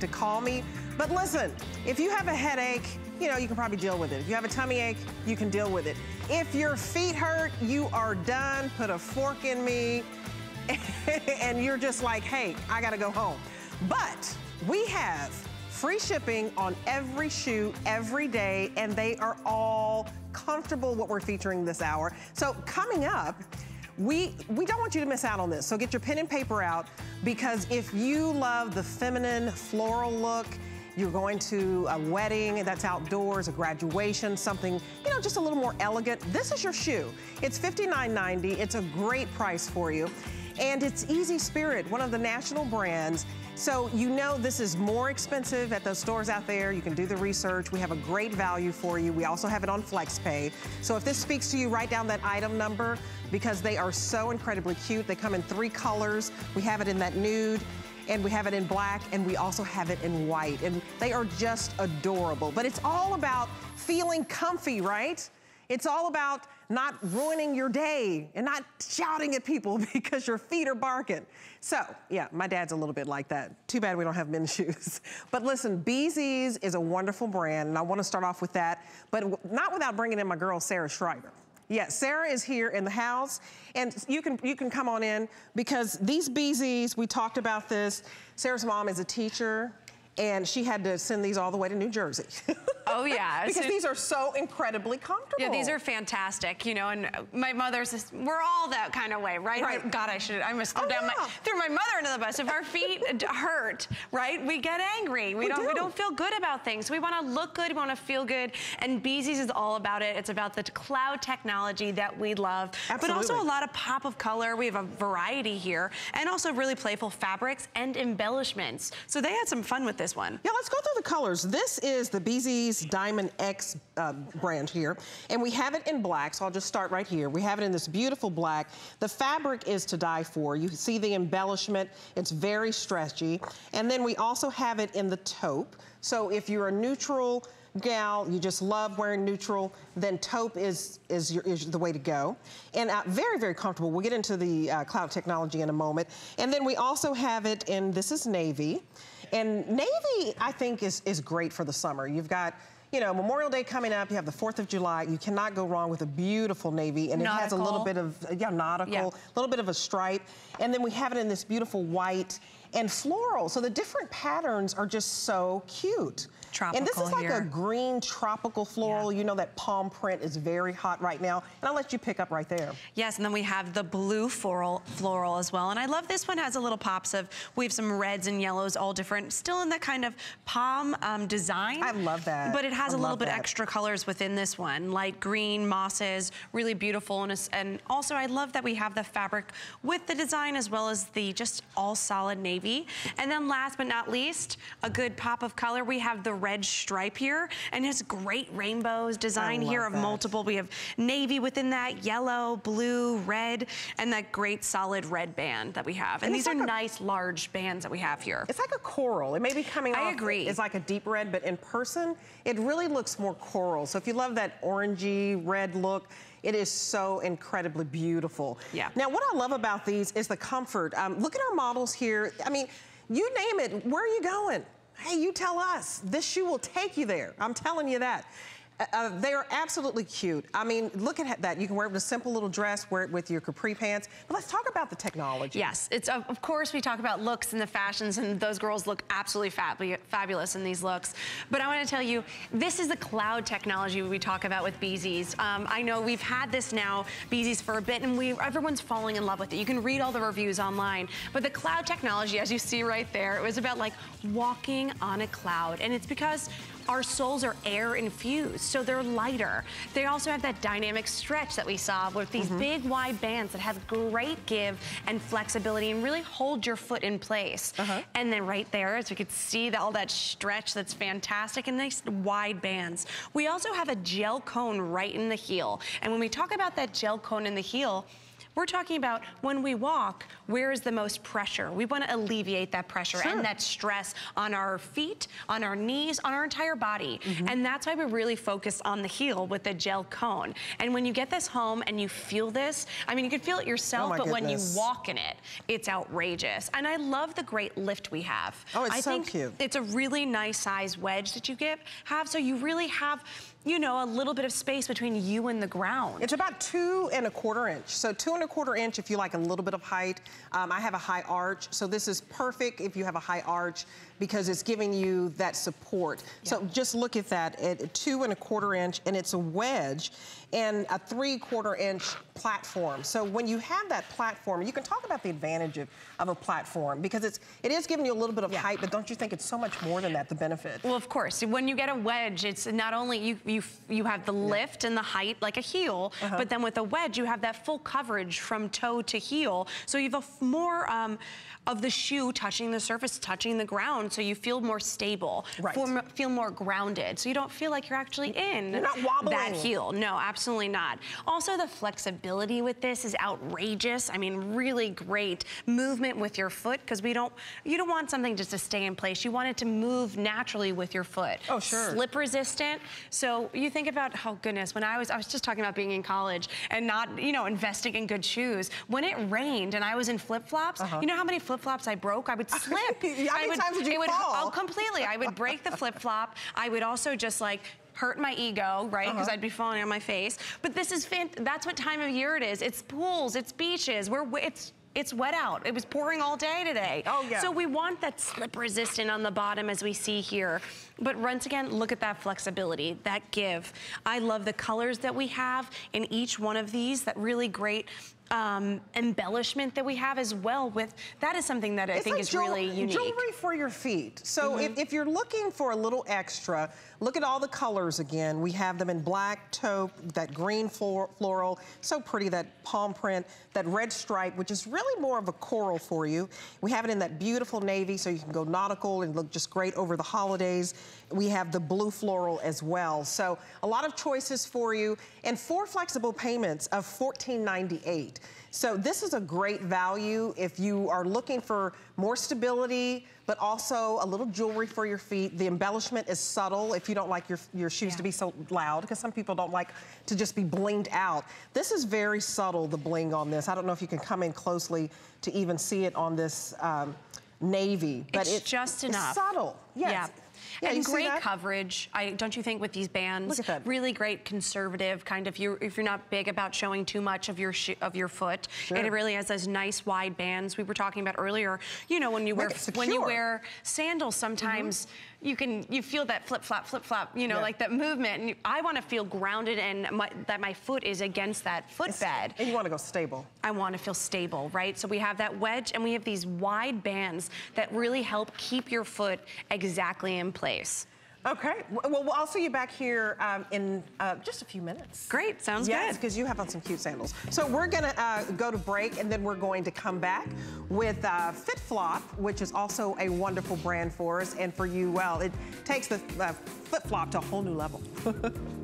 to call me. But listen, if you have a headache, you know, you can probably deal with it. If you have a tummy ache, you can deal with it. If your feet hurt, you are done. Put a fork in me. and you're just like, hey, I gotta go home. But we have free shipping on every shoe every day, and they are all comfortable what we're featuring this hour. So coming up, we, we don't want you to miss out on this. So get your pen and paper out because if you love the feminine floral look, you're going to a wedding that's outdoors, a graduation, something, you know, just a little more elegant. This is your shoe. It's $59.90. It's a great price for you. And it's Easy Spirit, one of the national brands. So you know this is more expensive at those stores out there. You can do the research. We have a great value for you. We also have it on FlexPay. So if this speaks to you, write down that item number because they are so incredibly cute. They come in three colors. We have it in that nude and we have it in black and we also have it in white and they are just adorable. But it's all about feeling comfy, right? It's all about not ruining your day and not shouting at people because your feet are barking. So, yeah, my dad's a little bit like that. Too bad we don't have men's shoes. But listen, Bzees is a wonderful brand, and I want to start off with that, but not without bringing in my girl, Sarah Schreiber. Yeah, Sarah is here in the house, and you can you can come on in because these Bzees, we talked about this. Sarah's mom is a teacher, and she had to send these all the way to New Jersey. Oh yeah. because so, these are so incredibly comfortable. Yeah, these are fantastic, you know, and my mother's, we're all that kind of way, right? right. God, I should, I must oh, throw oh, down yeah. my, threw my mother into the bus. If our feet hurt, right, we get angry. We, we don't, do. we don't feel good about things. We want to look good, we want to feel good, and Bzees is all about it. It's about the cloud technology that we love, Absolutely. but also a lot of pop of color. We have a variety here, and also really playful fabrics and embellishments. So they had some fun with this one. Yeah, let's go through the colors. This is the Bzees Diamond X uh, brand here. And we have it in black, so I'll just start right here. We have it in this beautiful black. The fabric is to die for. You see the embellishment. It's very stretchy. And then we also have it in the taupe. So if you're a neutral gal, you just love wearing neutral, then taupe is, is, your, is the way to go. And uh, very, very comfortable. We'll get into the uh, cloud technology in a moment. And then we also have it in, this is navy. And navy, I think, is, is great for the summer. You've got you know, Memorial Day coming up, you have the 4th of July. You cannot go wrong with a beautiful navy. And nautical. it has a little bit of, yeah, nautical, a yeah. little bit of a stripe. And then we have it in this beautiful white and floral. So the different patterns are just so cute. Tropical and this is like here. a green tropical floral. Yeah. You know that palm print is very hot right now. And I'll let you pick up right there. Yes, and then we have the blue floral, floral as well. And I love this one has a little pops of, we have some reds and yellows, all different, still in that kind of palm um, design. I love that. But it has I a little bit that. extra colors within this one. Light green, mosses, really beautiful. And, and also I love that we have the fabric with the design as well as the just all solid navy. And then last but not least, a good pop of color. We have the red stripe here and it's great rainbows design here of that. multiple. We have navy within that, yellow, blue, red, and that great solid red band that we have. And, And these it's are a- nice large bands that we have here. It's like a coral. It may be coming I off agree. It's like a deep red, but in person, it really looks more coral. So if you love that orangey red look, it is so incredibly beautiful. Yeah. Now, what I love about these is the comfort. Um, look at our models here. I mean, you name it. Where are you going? You tell us. This shoe will take you there. I'm telling you that. Uh, Uh, they are absolutely cute. I mean, look at that. You can wear it with a simple little dress, wear it with your capri pants. But let's talk about the technology. Yes, it's of of course we talk about looks and the fashions and those girls look absolutely fabu fabulous in these looks. But I want to tell you, this is the cloud technology we talk about with Bzees. Um, I know we've had this now, Bzees for a bit and we everyone's falling in love with it. You can read all the reviews online. But the cloud technology, as you see right there, it was about like walking on a cloud. And it's because our soles are air infused, so they're lighter. They also have that dynamic stretch that we saw with these big wide bands that have great give and flexibility and really hold your foot in place. Uh-huh. And then right there, as we could see that all that stretch that's fantastic and nice wide bands. We also have a gel cone right in the heel. And when we talk about that gel cone in the heel, We're talking about when we walk, where is the most pressure? We want to alleviate that pressure sure. and that stress on our feet, on our knees, on our entire body. Mm -hmm. And that's why we really focus on the heel with the gel cone. And when you get this home and you feel this, I mean, you can feel it yourself, oh but goodness. when you walk in it, it's outrageous. And I love the great lift we have. Oh, it's I so think cute. It's a really nice size wedge that you give, have, so you really have you know, a little bit of space between you and the ground. It's about two and a quarter inch. So two and a quarter inch if you like a little bit of height. Um, I have a high arch, so this is perfect if you have a high arch because it's giving you that support. Yeah. So just look at that, at two and a quarter inch, and it's a wedge and a three quarter inch platform. So when you have that platform, you can talk about the advantage of, of a platform because it's, it is giving you a little bit of yeah. height, but don't you think it's so much more than that, the benefit? Well, of course. When you get a wedge, it's not only you, you, you have the lift and the height like a heel, uh -huh. but then with a wedge, you have that full coverage from toe to heel. So you have a more um, of the shoe touching the surface, touching the ground, so you feel more stable, right. feel, feel more grounded, so you don't feel like you're actually in you're that heel. No, absolutely not. Also, the flexibility with this is outrageous. I mean, really great movement with your foot because we don't, you don't want something just to stay in place. You want it to move naturally with your foot. Oh, sure. Slip resistant. So you think about, oh goodness, when I was, I was just talking about being in college and not, you know, investing in good shoes. When it rained and I was in flip-flops, uh -huh. you know how many flip flip-flops I broke, I would slip. How many would, times did you would, fall? Oh, completely. I would break the flip-flop. I would also just like hurt my ego, right? Because uh -huh. I'd be falling on my face. But this is, that's what time of year it is. It's pools, it's beaches, we're, it's, it's wet out. It was pouring all day today. Oh, yeah. So we want that slip resistant on the bottom as we see here. But once again, look at that flexibility, that give. I love the colors that we have in each one of these, that really great um, embellishment that we have as well with, that is something that I it's think is really unique. Jewelry for your feet. So mm -hmm. if, if, you're looking for a little extra, look at all the colors again. We have them in black, taupe, that green floral, so pretty, that palm print, that red stripe, which is really more of a coral for you. We have it in that beautiful navy, so you can go nautical and look just great over the holidays. We have the blue floral as well. So a lot of choices for you and four flexible payments of $14.98. So this is a great value if you are looking for more stability, but also a little jewelry for your feet. The embellishment is subtle if you don't like your, your shoes yeah. to be so loud, because some people don't like to just be blinged out. This is very subtle, the bling on this. I don't know if you can come in closely to even see it on this um, navy. But it's, it's just enough. It's subtle. Yes. Yeah. Yeah, and great coverage. I don't you think with these bands? Look at that. Really great conservative kind of. You if you're not big about showing too much of your of your foot, sure. it really has those nice wide bands we were talking about earlier. You know when you wear when you wear sandals, sometimes. Mm -hmm you can you feel that flip flop flip flop you know yeah. like that movement. And I want to feel grounded and my, that my foot is against that footbed and you want to go stable. I want to feel stable right? So we have that wedge and we have these wide bands that really help keep your foot exactly in place Okay. Well, I'll see you back here um, in uh, just a few minutes. Great. Sounds yes, good. Yes, because you have on some cute sandals. So we're going to uh, go to break, and then we're going to come back with uh, FitFlop, which is also a wonderful brand for us. And for you, well, it takes the uh, flip-flop to a whole new level.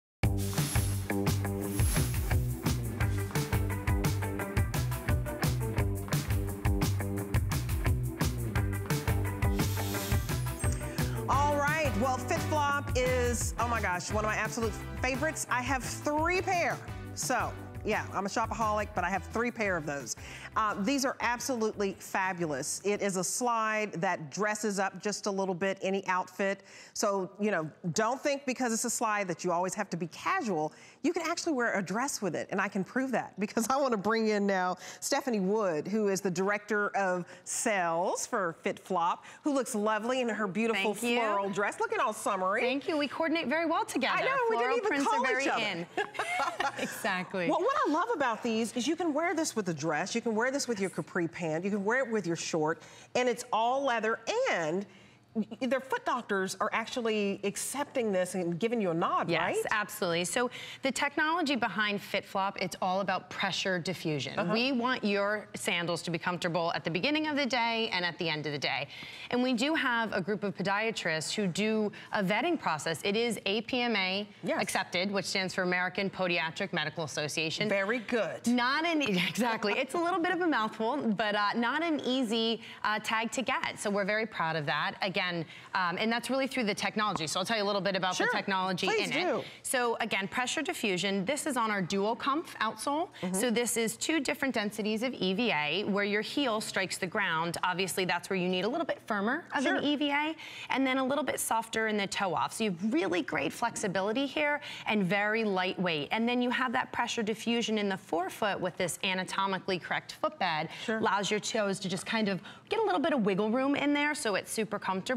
All right, well, FitFlop is, oh my gosh, one of my absolute favorites. I have three pair. So Yeah, I'm a shopaholic, but I have three pair of those. Uh, these are absolutely fabulous. It is a slide that dresses up just a little bit any outfit. So, you know, don't think because it's a slide that you always have to be casual. You can actually wear a dress with it, and I can prove that because I want to bring in now Stephanie Wood, who is the director of sales for FitFlop, who looks lovely in her beautiful Thank you. floral dress, looking all summery. Thank you. We coordinate very well together. I know, we didn't even call each other. in. exactly. Well, what I love about these is you can wear this with a dress, you can wear this with your capri pant, you can wear it with your short, and it's all leather and their foot doctors are actually accepting this and giving you a nod, Yes, right? Yes, absolutely. So the technology behind FitFlop, it's all about pressure diffusion. Uh-huh. We want your sandals to be comfortable at the beginning of the day and at the end of the day. And we do have a group of podiatrists who do a vetting process. It is APMA Yes. accepted, which stands for American Podiatric Medical Association. Very good. Not an, exactly, it's a little bit of a mouthful, but uh, not an easy uh, tag to get. So we're very proud of that. Again, um, and that's really through the technology. So I'll tell you a little bit about Sure, the technology please in do. it. So again, pressure diffusion, this is on our dual comf outsole. Mm-hmm. So this is two different densities of EVA where your heel strikes the ground. Obviously that's where you need a little bit firmer of an EVA and then a little bit softer in the toe off. So you have really great flexibility here and very lightweight. And then you have that pressure diffusion in the forefoot with this anatomically correct footbed. Sure. Allows your toes to just kind of get a little bit of wiggle room in there so it's super comfortable.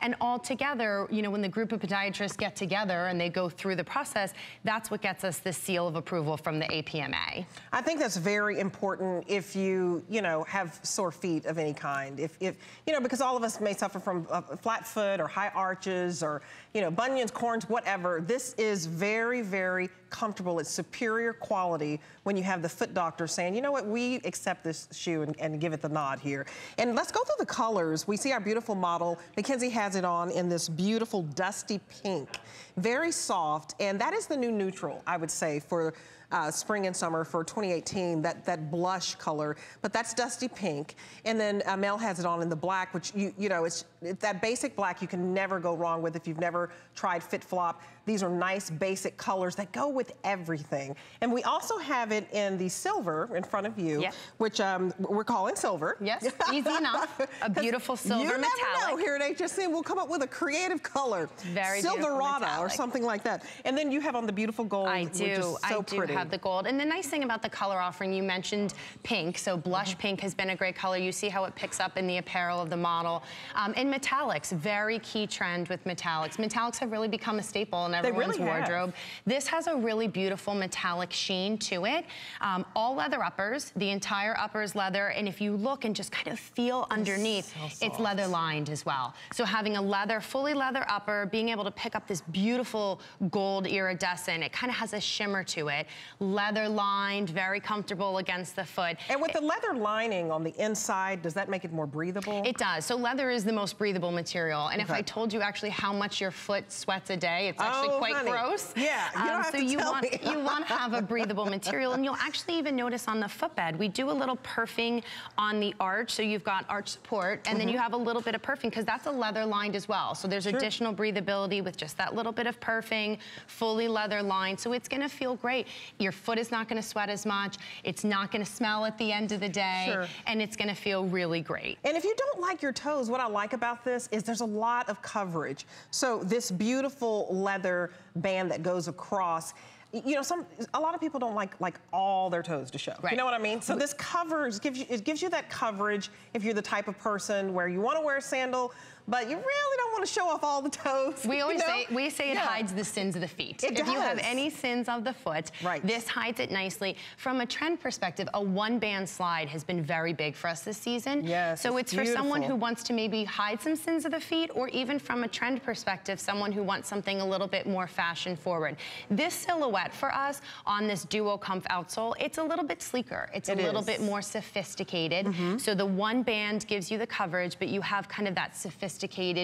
And all together, you know, when the group of podiatrists get together and they go through the process, that's what gets us the seal of approval from the APMA. I think that's very important if you, you know, have sore feet of any kind. If, if you know, because all of us may suffer from a flat foot or high arches or, you know, bunions, corns, whatever. This is very, very comfortable. It's superior quality when you have the foot doctor saying, you know what, we accept this shoe and, and give it the nod here. And let's go through the colors. We see our beautiful model. Mackenzie has it on in this beautiful dusty pink, very soft, and that is the new neutral, I would say, for uh, spring and summer for 2018, that, that blush color, but that's dusty pink. And then uh, Mel has it on in the black, which, you, you know, it's, it's that basic black you can never go wrong with if you've never tried FitFlop. These are nice basic colors that go with everything. And we also have it in the silver in front of you, Yeah. which um, we're calling silver. Yes, easy enough. A beautiful silver you never metallic. know here at HSN, we'll come up with a creative color. Very Silverado or something like that. And then you have on the beautiful gold, I which do. is so I do pretty. have the gold. And the nice thing about the color offering, you mentioned pink. So blush Mm-hmm. pink has been a great color. You see how it picks up in the apparel of the model. Um, and metallics, very key trend with metallics. Metallics have really become a staple in everyone's really have. wardrobe. This has a really beautiful metallic sheen to it. Um, all leather uppers. The entire upper is leather. And if you look and just kind of feel underneath, so it's leather lined as well. So having a leather, fully leather upper, being able to pick up this beautiful gold iridescent, it kind of has a shimmer to it. Leather lined, very comfortable against the foot. And with the leather lining on the inside, does that make it more breathable? It does. So leather is the most breathable material. And if I told you actually how much your foot sweats a day, it's actually Oh, quite honey. gross. Um, Yeah, you don't have so to you want me. you want to have a breathable material, and you'll actually even notice on the footbed we do a little perfing on the arch. So you've got arch support, and then you have a little bit of perfing because that's a leather lined as well. So there's Mm-hmm. Sure. additional breathability with just that little bit of perfing, fully leather lined. So it's going to feel great. Your foot is not going to sweat as much. It's not going to smell at the end of the day, Sure. and it's going to feel really great. And if you don't like your toes, what I like about this is there's a lot of coverage. So this beautiful leather band that goes across, you know, some a lot of people don't like like all their toes to show. You know what I mean? So this covers gives you it gives you that coverage if you're the type of person where you want to wear a sandal, but you really don't want to show off all the toes. We you always know? say we say it Yeah. hides the sins of the feet. It if you have any sins of the foot, Right. this hides it nicely. From a trend perspective, a one-band slide has been very big for us this season. Yes, So it's it's for someone who wants to maybe hide some sins of the feet, or even from a trend perspective, someone who wants something a little bit more fashion forward. This silhouette for us on this Duo Comf outsole, it's a little bit sleeker. It's It a little is. bit more sophisticated. Mm-hmm. So the one band gives you the coverage, but you have kind of that sophisticated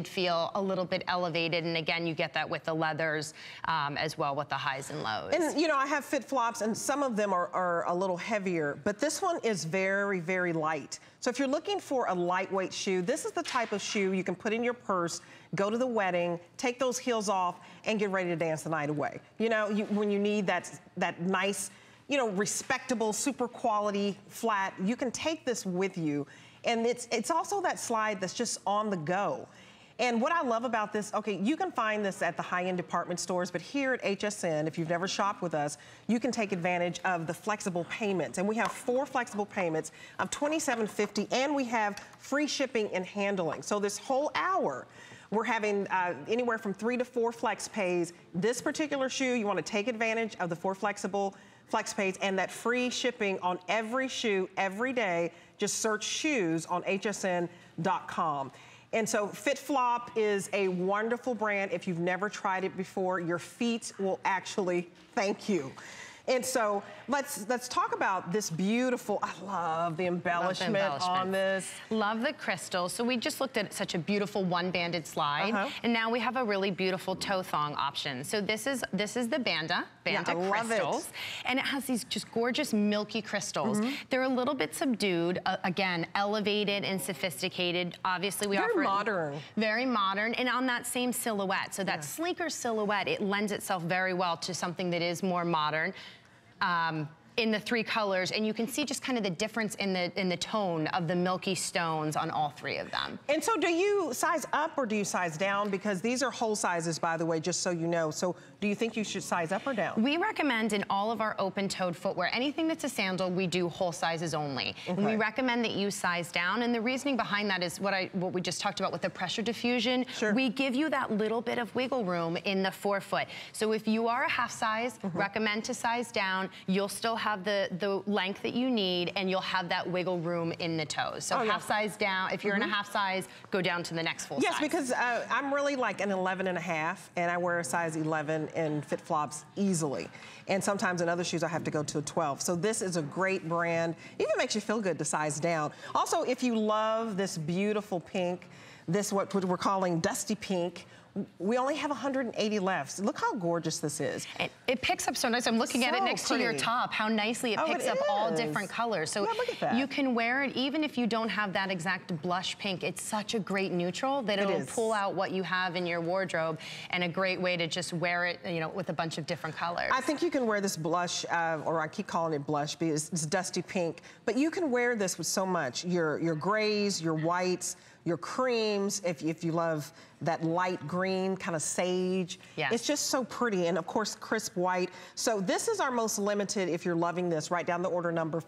feel, a little bit elevated. And again, you get that with the leathers um, as well with the highs and lows. And you know, I have FitFlops, and some of them are, are a little heavier, but this one is very, very light. So if you're looking for a lightweight shoe, this is the type of shoe you can put in your purse, go to the wedding, take those heels off, and get ready to dance the night away. You know, you, when you need that that nice you know, respectable, super quality flat, you can take this with you. And it's, it's also that slide that's just on the go. And what I love about this, okay, you can find this at the high-end department stores, but here at HSN, if you've never shopped with us, you can take advantage of the flexible payments. And we have four flexible payments of $27.50, and we have free shipping and handling. So this whole hour, we're having uh, anywhere from three to four flex pays. This particular shoe, you want to take advantage of the four flexible flex pays and that free shipping on every shoe every day. Just search shoes on hsn.com. And so FitFlop is a wonderful brand. If you've never tried it before, your feet will actually thank you. And so let's let's talk about this beautiful, I love the embellishment love the on this. Love the crystals. So we just looked at such a beautiful one-banded slide. Uh -huh. And now we have a really beautiful toe thong option. So this is this is the Banda, Banda yeah, crystals. It. And it has these just gorgeous milky crystals. Mm -hmm. They're a little bit subdued, uh, again, elevated and sophisticated. Obviously we are very offer modern. Very modern and on that same silhouette. So that yeah. sleeker silhouette, it lends itself very well to something that is more modern um, in the three colors, and you can see just kind of the difference in the in the tone of the milky stones on all three of them. And so do you size up or do you size down? Because these are whole sizes, by the way, just so you know. So do you think you should size up or down? We recommend in all of our open-toed footwear, anything that's a sandal, we do whole sizes only. Okay. And we recommend that you size down, and the reasoning behind that is what I what we just talked about with the pressure diffusion. Sure. We give you that little bit of wiggle room in the forefoot. So if you are a half size, mm -hmm. recommend to size down. You'll still have the, the length that you need, and you'll have that wiggle room in the toes. So oh, half yeah. size down, if you're mm -hmm. in a mm-hmm. half size, go down to the next full yes, size. Yes, because uh, I'm really like an 11 and a half, and I wear a size 11 in FitFlops easily. And sometimes in other shoes, I have to go to a 12. So this is a great brand. Even makes you feel good to size down. Also, if you love this beautiful pink, this what we're calling dusty pink, we only have 180 left. Look how gorgeous this is. It, it picks up so nice. I'm looking so at it next pretty. to your top, how nicely it oh, picks it up is. all different colors. So yeah, you can wear it even if you don't have that exact blush pink. It's such a great neutral that it'll pull out what you have in your wardrobe and a great way to just wear it, you know, with a bunch of different colors. I think you can wear this blush, uh, or I keep calling it blush because it's dusty pink, but you can wear this with so much. Your, your grays, your whites, your creams, if, if you love that light green, kind of sage. Yes. It's just so pretty. And of course, crisp white. So this is our most limited, if you're loving this, write down the order number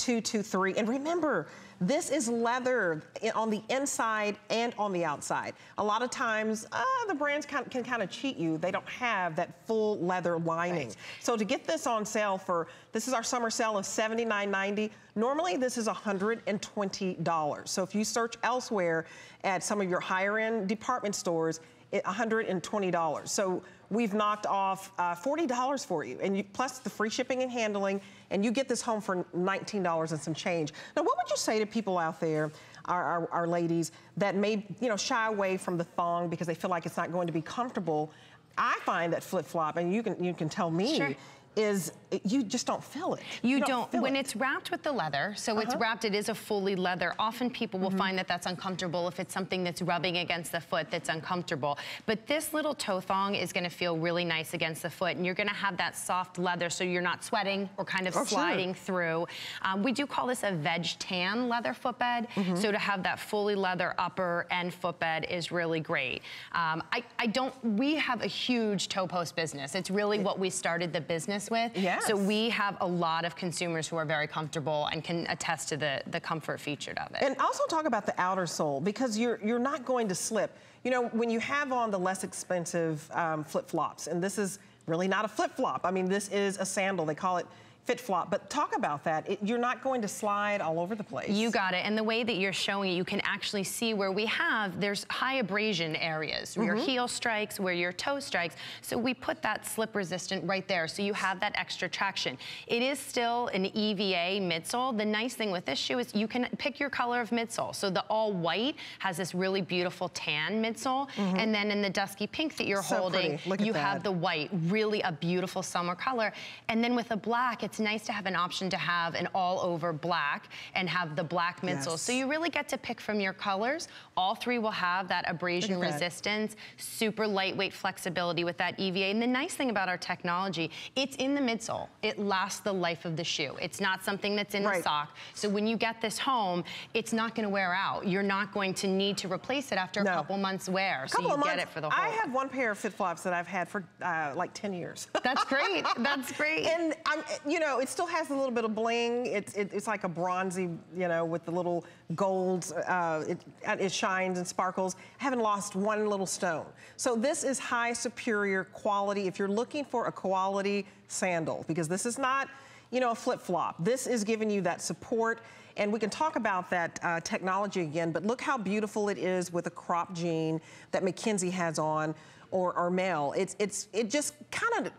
599223. And remember, this is leather on the inside and on the outside. A lot of times, uh, the brands can, can kind of cheat you. They don't have that full leather lining. Right. So to get this on sale for, this is our summer sale of $79.90. Normally, this is $120. So if you search elsewhere at some of your higher end department stores, $120. So we've knocked off uh, $40 for you, and you, plus the free shipping and handling, and you get this home for $19 and some change. Now, what would you say to people out there, our, our, our ladies, that may you know shy away from the thong because they feel like it's not going to be comfortable? I find that flip flop, and you can you can tell me. Sure is you just don't feel it. You, you don't, don't when it. it's wrapped with the leather, so uh -huh. it's uh-huh. wrapped, it is a fully leather. Often people will mm -hmm. find that that's uncomfortable if it's something that's rubbing against the foot that's uncomfortable. But this little toe thong is gonna feel really nice against the foot and you're gonna have that soft leather so you're not sweating or kind of oh, sliding sure. through. Um, we do call this a veg tan leather footbed. Mm -hmm. So to have that fully leather upper and footbed is really great. Um, I, I don't, we have a huge toe post business. It's really what we started the business with. Yes. So we have a lot of consumers who are very comfortable and can attest to the, the comfort featured of it. And also talk about the outer sole because you're, you're not going to slip. You know, when you have on the less expensive um, flip-flops, and this is really not a flip-flop. I mean, this is a sandal. They call it FitFlop. But talk about that. It, you're not going to slide all over the place. You got it. And the way that you're showing it, you can actually see where we have, there's high abrasion areas, where mm -hmm. your mm-hmm. heel strikes, where your toe strikes. So we put that slip resistant right there. So you have that extra traction. It is still an EVA midsole. The nice thing with this shoe is you can pick your color of midsole. So the all white has this really beautiful tan midsole. Mm -hmm. And then in the dusky pink that you're so holding, you that. have the white, really a beautiful summer color. And then with the black, it's nice to have an option to have an all over black and have the black midsole. Yes. So you really get to pick from your colors. All three will have that abrasion that. resistance, super lightweight flexibility with that EVA. And the nice thing about our technology, it's in the midsole. It lasts the life of the shoe. It's not something that's in the sock. So when you get this home, it's not gonna wear out. You're not going to need to replace it after No. a couple months wear. So you of months. get it for the whole I have one pair of FitFlops that I've had for uh, like 10 years. That's great. That's great. And I'm, you know, it still has a little bit of bling. It's it, it's like a bronzy, you know, with the little golds. Uh, it it shines and sparkles. I haven't lost one little stone. So this is high superior quality. If you're looking for a quality sandal, because this is not, you know, a flip flop. This is giving you that support. And we can talk about that uh, technology again, but look how beautiful it is with a crop jean that Mackenzie has on, or, or Mel. It's, it's, it just kind of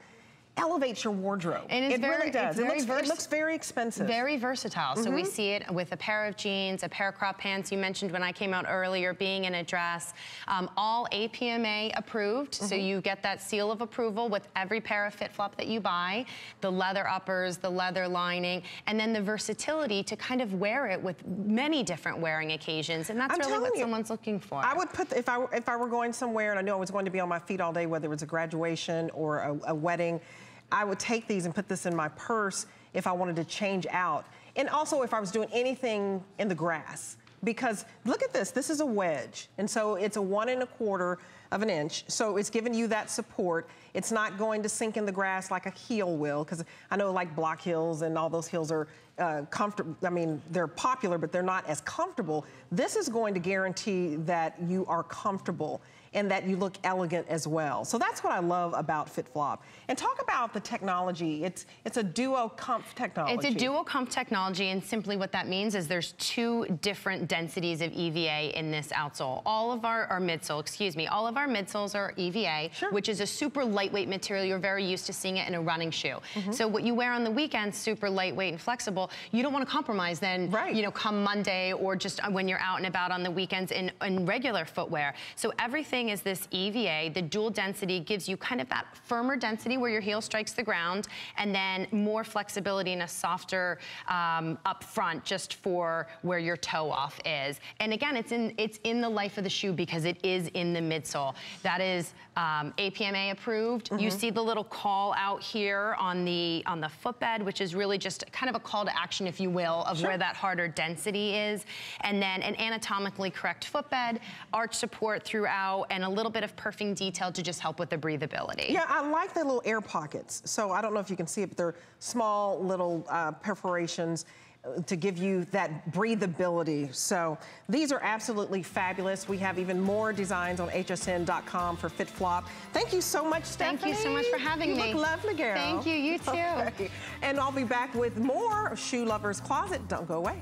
elevates your wardrobe. And it's it very- really does. It looks, it looks very expensive. Very versatile. So Mm-hmm. we see it with a pair of jeans, a pair of crop pants. You mentioned when I came out earlier, being in a dress. Um, all APMA approved. So Mm-hmm. you get that seal of approval with every pair of FitFlop that you buy. The leather uppers, the leather lining, and then the versatility to kind of wear it with many different wearing occasions. And that's I'm really what you, someone's looking for. I would put, if I, were- if I were going somewhere and I knew I was going to be on my feet all day, whether it was a graduation or a, a wedding, I would take these and put this in my purse if I wanted to change out. And also if I was doing anything in the grass. Because look at this, this is a wedge. And so it's a one and a quarter of an inch. So it's giving you that support. It's not going to sink in the grass like a heel will, because I know like block heels and all those heels are uh, comfortable. I mean, they're popular, but they're not as comfortable. This is going to guarantee that you are comfortable and that you look elegant as well. So that's what I love about FitFlop. And talk about the technology. It's it's a duo comf technology. It's a Duo Comf technology, and simply what that means is there's two different densities of EVA in this outsole. All of our, our midsole, excuse me, all of our midsoles are EVA, Sure. which is a super lightweight material. You're very used to seeing it in a running shoe. Mm-hmm. So what you wear on the weekends, super lightweight and flexible, you don't want to compromise then, Right. you know, come Monday or just when you're out and about on the weekends in, in regular footwear. So everything is this EVA. The dual density gives you kind of that firmer density where your heel strikes the ground, and then more flexibility and a softer um, up front just for where your toe off is. And again, it's in it's in the life of the shoe because it is in the midsole. That is um, APMA approved. You see the little call out here on the on the footbed, which is really just kind of a call to action, if you will, of where that harder density is. And then an anatomically correct footbed, arch support throughout, and a little bit of perfing detail to just help with the breathability. Yeah, I like the little air pockets. So I don't know if you can see it, but they're small little uh, perforations uh, to give you that breathability. So these are absolutely fabulous. We have even more designs on hsn.com for FitFlop. Thank you so much, Stephanie. Thank you so much for having you me. You look lovely, girl. Thank you, you too. Okay. And I'll be back with more of Shoe Lover's Closet. Don't go away.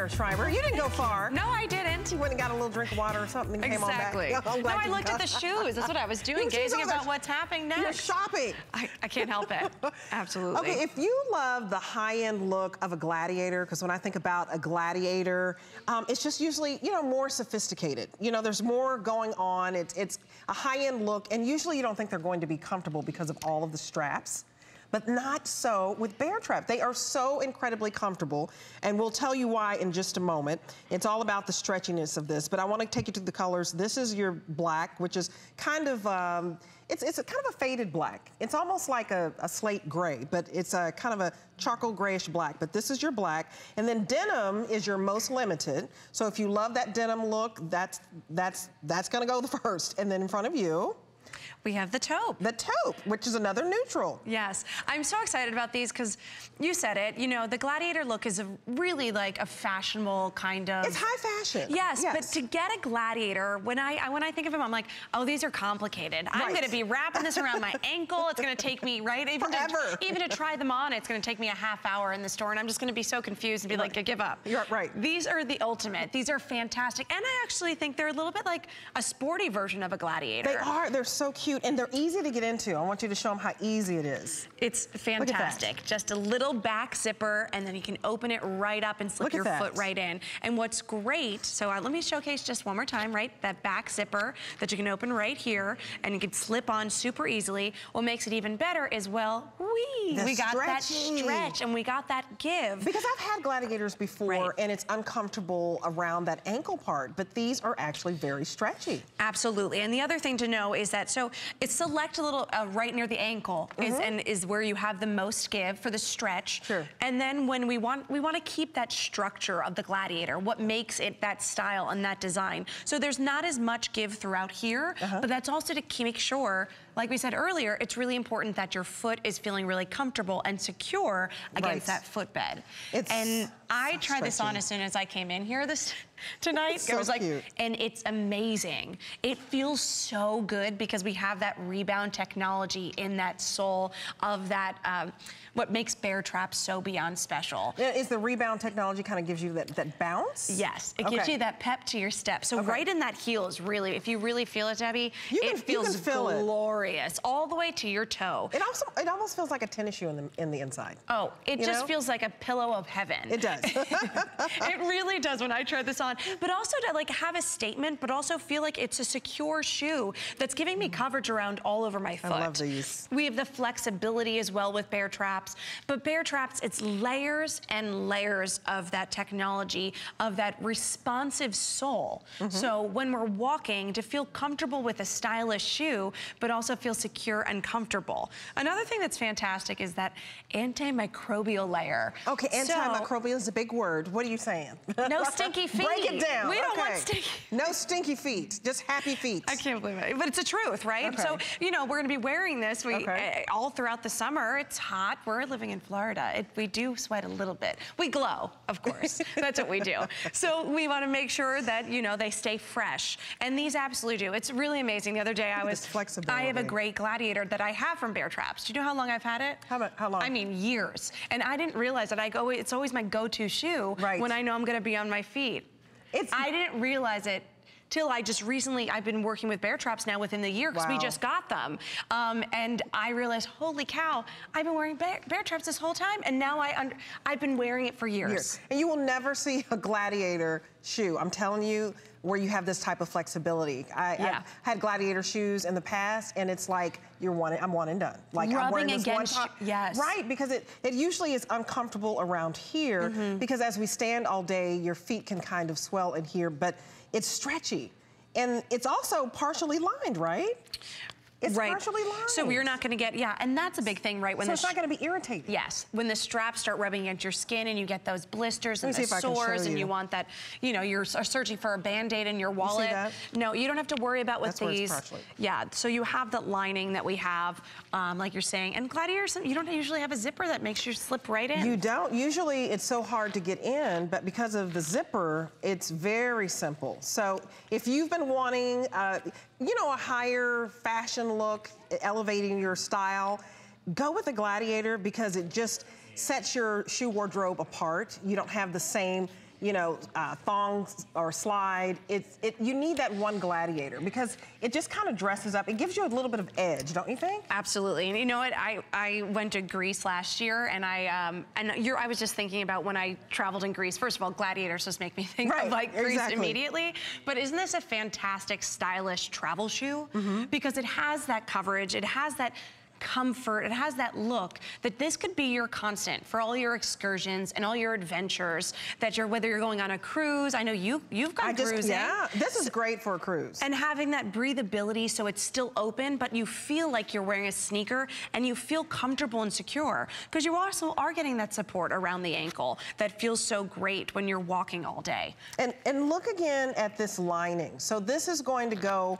Sarah Schreiber. You didn't go far. No, I didn't. You went and got a little drink of water or something and came on back. Exactly. No, I looked at the shoes. That's what I was doing, gazing about what's happening You're next. shopping. I, I can't help it. Absolutely. Okay, if you love the high-end look of a gladiator, because when I think about a gladiator, um, it's just usually, you know, more sophisticated. You know, there's more going on. It's, it's a high-end look, and usually you don't think they're going to be comfortable because of all of the straps. But not so with BareTrap. They are so incredibly comfortable, and we'll tell you why in just a moment. It's all about the stretchiness of this, but I want to take you to the colors. This is your black, which is kind of, um, it's, it's a kind of a faded black. It's almost like a, a slate gray, but it's a kind of a charcoal grayish black, but this is your black. And then denim is your most limited. So if you love that denim look, that's, that's, that's gonna go the first. And then in front of you, we have the taupe. The taupe, which is another neutral. Yes. I'm so excited about these because you said it, you know, the gladiator look is a really like a fashionable kind of... It's high fashion. Yes, yes. but to get a gladiator, when I, when I think of them, I'm like, oh, these are complicated. Right. I'm going to be wrapping this around my ankle. It's going to take me, right? Even Forever. To, even to try them on, it's going to take me a half hour in the store, and I'm just going to be so confused and be right. like, give up. You're right. These are the ultimate. These are fantastic. And I actually think they're a little bit like a sporty version of a gladiator. They are. They're so cute cute and they're easy to get into. I want you to show them how easy it is. It's fantastic. Just a little back zipper and then you can open it right up and slip your that. foot right in. And what's great, so uh, let me showcase just one more time, right? That back zipper that you can open right here and you can slip on super easily. What makes it even better is, well, we, we got that stretch and we got that give. Because I've had gladiators before right. and it's uncomfortable around that ankle part, but these are actually very stretchy. Absolutely. And the other thing to know is that, so it's select a little uh, right near the ankle mm -hmm. is mm-hmm. and is where you have the most give for the stretch. Sure. And then when we want we want to keep that structure of the gladiator, what makes it that style and that design. So there's not as much give throughout here, uh -huh. but that's also to make sure like we said earlier, it's really important that your foot is feeling really comfortable and secure against right. that footbed. It's and I so tried this on as soon as I came in here this tonight. So it was like, cute. and it's amazing. It feels so good because we have that rebound technology in that sole of that, um, what makes BareTrap so beyond special. Is the rebound technology kind of gives you that, that bounce? Yes, it okay. gives you that pep to your step. So okay. right in that heel is really, if you really feel it, Debbie, you it can, feels feel glorious it. all the way to your toe. It also, it almost feels like a tennis shoe in the, in the inside. Oh, it you just know? feels like a pillow of heaven. It does. it really does when I tried this on. But also to like have a statement, but also feel like it's a secure shoe that's giving me coverage around all over my foot. I love these. We have the flexibility as well with BareTraps. But BareTraps, it's layers and layers of that technology, of that responsive sole. Mm -hmm. So when we're walking, to feel comfortable with a stylish shoe, but also feel secure and comfortable. Another thing that's fantastic is that antimicrobial layer. Okay, antimicrobial so, is a big word. What are you saying? No stinky feet. Break it down. We don't okay. want stinky. No stinky feet, just happy feet. I can't believe it, but it's the truth, right? Okay. So, you know, we're gonna be wearing this we, okay. uh, all throughout the summer. It's hot, we're living in Florida. It, we do sweat a little bit. We glow, of course. That's what we do. So we wanna make sure that, you know, they stay fresh. And these absolutely do. It's really amazing. The other day I was. I have a great gladiator that I have from BareTraps. Do you know how long I've had it? How, about, how long? I mean, years. And I didn't realize that I go, it's always my go-to shoe right. when I know I'm gonna be on my feet. It's, I didn't realize it till I just recently, I've been working with BareTraps now within the year because wow. we just got them. Um, and I realized, holy cow, I've been wearing bear, BareTraps this whole time and now I under, I've been wearing it for years. years. And you will never see a gladiator shoe. I'm telling you, where you have this type of flexibility. I, yeah. have had gladiator shoes in the past, and it's like you're one. I'm one and done. Like Rubbing I'm wearing this against, one yes, right, because it it usually is uncomfortable around here mm -hmm. because as we stand all day, your feet can kind of swell in here, but it's stretchy. And it's also partially lined, right? It's right. partially lined. So we're not going to get, yeah, and that's a big thing, right? When so it's not going to be irritated. Yes. When the straps start rubbing against your skin and you get those blisters and the sores and you want that, you know, you're searching for a Band-Aid in your wallet. You no, you don't have to worry about with that's these. Yeah, so you have that lining that we have, um, like you're saying. And gladiators, you don't usually have a zipper that makes you slip right in. You don't. Usually it's so hard to get in, but because of the zipper, it's very simple. So if you've been wanting, uh, you know, a higher fashion look, elevating your style, go with the Gladiator because it just sets your shoe wardrobe apart. You don't have the same you know, uh, thongs or slide. It's, it, you need that one gladiator because it just kind of dresses up. It gives you a little bit of edge, don't you think? Absolutely. And you know what? I, I went to Greece last year and I, um, and you're, I was just thinking about when I traveled in Greece. First of all, gladiators just make me think right, of like Greece exactly. immediately. But isn't this a fantastic stylish travel shoe? Mm -hmm. Because it has that coverage. It has that comfort. It has that look that this could be your constant for all your excursions and all your adventures that you're, whether you're going on a cruise. I know you, you've gone I just, cruising. yeah, this is great for a cruise. And having that breathability so it's still open, but you feel like you're wearing a sneaker and you feel comfortable and secure because you also are getting that support around the ankle that feels so great when you're walking all day. And, and look again at this lining. So this is going to go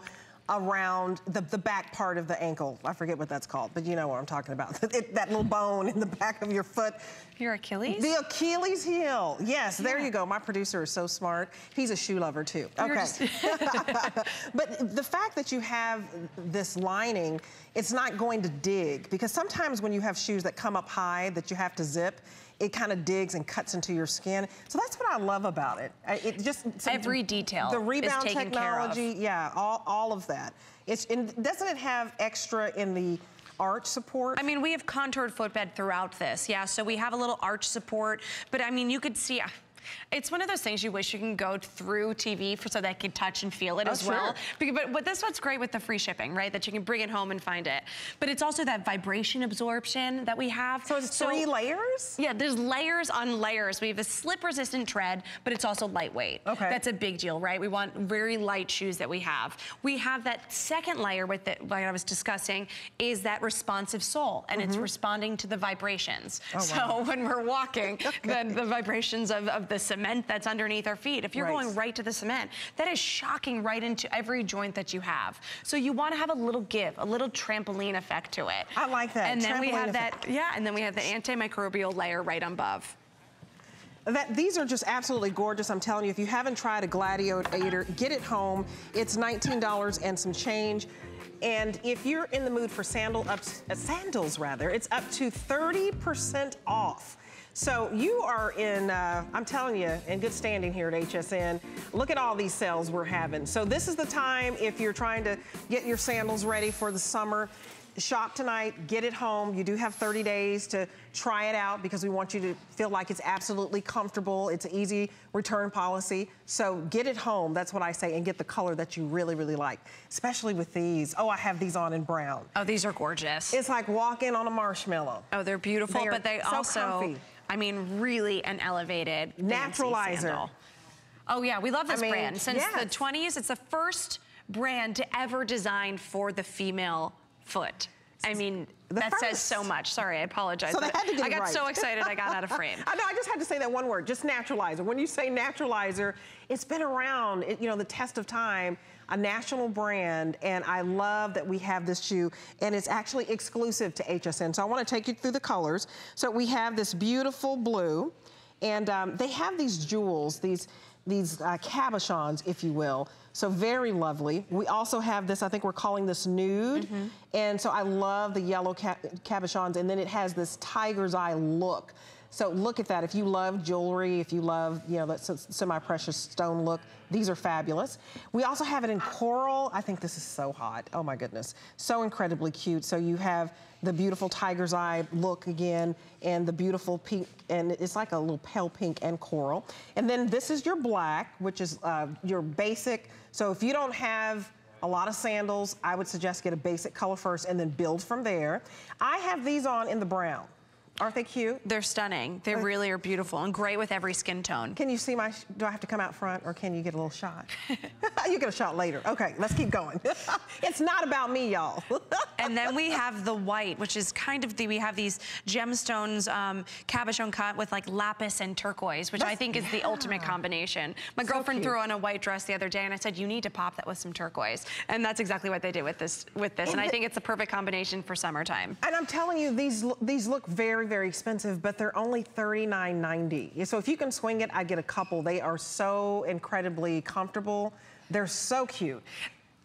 around the, the back part of the ankle. I forget what that's called, but you know what I'm talking about. It, that little bone in the back of your foot. Your Achilles? The Achilles heel. Yes, yeah. there you go. My producer is so smart. He's a shoe lover too. You're okay. but the fact that you have this lining, it's not going to dig because sometimes when you have shoes that come up high that you have to zip, it kind of digs and cuts into your skin. So that's what I love about it. It just Every detail The is rebound taken care of. technology, yeah, all, all of that. It's and doesn't it have extra in the arch support? I mean, we have contoured footbed throughout this, yeah. So we have a little arch support, but I mean, you could see. It's one of those things you wish you can go through TV for so that you can touch and feel it Oh, as well. sure. Because, but, but that's what's great with the free shipping, right? That you can bring it home and find it. But it's also that vibration absorption that we have. so it's three layers? Yeah, there's layers on layers. We have a slip-resistant tread, but it's also lightweight. Okay. That's a big deal, right? We want very light shoes that we have. We have that second layer with it, like I was discussing, is that responsive sole, and it's responding to the vibrations. Mm-hmm. Oh, so wow. when we're walking, then the vibrations of, of the cement that's underneath our feet, if you're Right. going right to the cement, that is shocking right into every joint that you have. So you want to have a little give, a little trampoline effect to it. I like that, And then we have effect. that, yeah, and then we have the antimicrobial layer right above. That, these are just absolutely gorgeous. I'm telling you, if you haven't tried a Gladiator, get it home. It's $19 and some change. And if you're in the mood for sandal up, uh, sandals, rather, it's up to 30% off. So you are in, uh, I'm telling you, in good standing here at HSN. Look at all these sales we're having. So this is the time if you're trying to get your sandals ready for the summer. Shop tonight, get it home. You do have 30 days to try it out because we want you to feel like it's absolutely comfortable. It's an easy return policy. So get it home, that's what I say, and get the color that you really, really like, especially with these. Oh, I have these on in brown. Oh, these are gorgeous. It's like walking on a marshmallow. Oh, they're beautiful, They but they so also, comfy. I mean, really an elevated Naturalizer. Oh yeah, we love this I mean, brand. Since the 20s, it's the first brand to ever design for the female foot. I mean, The that says so much. Sorry, I apologize. So they had to get I got right. so excited I got out of frame. I know, I just had to say that one word, just naturalizer. When you say naturalizer, it's been around, it, you know, the test of time, a national brand, and I love that we have this shoe, and it's actually exclusive to HSN. So I want to take you through the colors. So we have this beautiful blue, and um, they have these jewels, these these uh, cabochons, if you will. So very lovely. We also have this, I think we're calling this nude. And so I love the yellow ca- cabochons. And then it has this tiger's eye look. So look at that. If you love jewelry, if you love, you know, that semi-precious stone look, these are fabulous. We also have it in coral. I think this is so hot. Oh my goodness. So incredibly cute. So you have the beautiful tiger's eye look again and the beautiful pink, and it's like a little pale pink and coral. And then this is your black, which is uh, your basic. So if you don't have a lot of sandals, I would suggest get a basic color first and then build from there. I have these on in the brown. Aren't they cute? They're stunning. They really are beautiful and great with every skin tone. Can you see my, do I have to come out front or can you get a little shot? you get a shot later. Okay, let's keep going. it's not about me, y'all. And then we have the white, which is kind of the, we have these gemstones, um, cabochon cut with like lapis and turquoise, which I think is the ultimate combination. My So girlfriend cute. threw on a white dress the other day and I said, you need to pop that with some turquoise. And that's exactly what they did with this, with this. And I think it's the perfect combination for summertime. And I'm telling you, these these look very, very expensive, but they're only $39.90. So if you can swing it, I get a couple. They are so incredibly comfortable. They're so cute.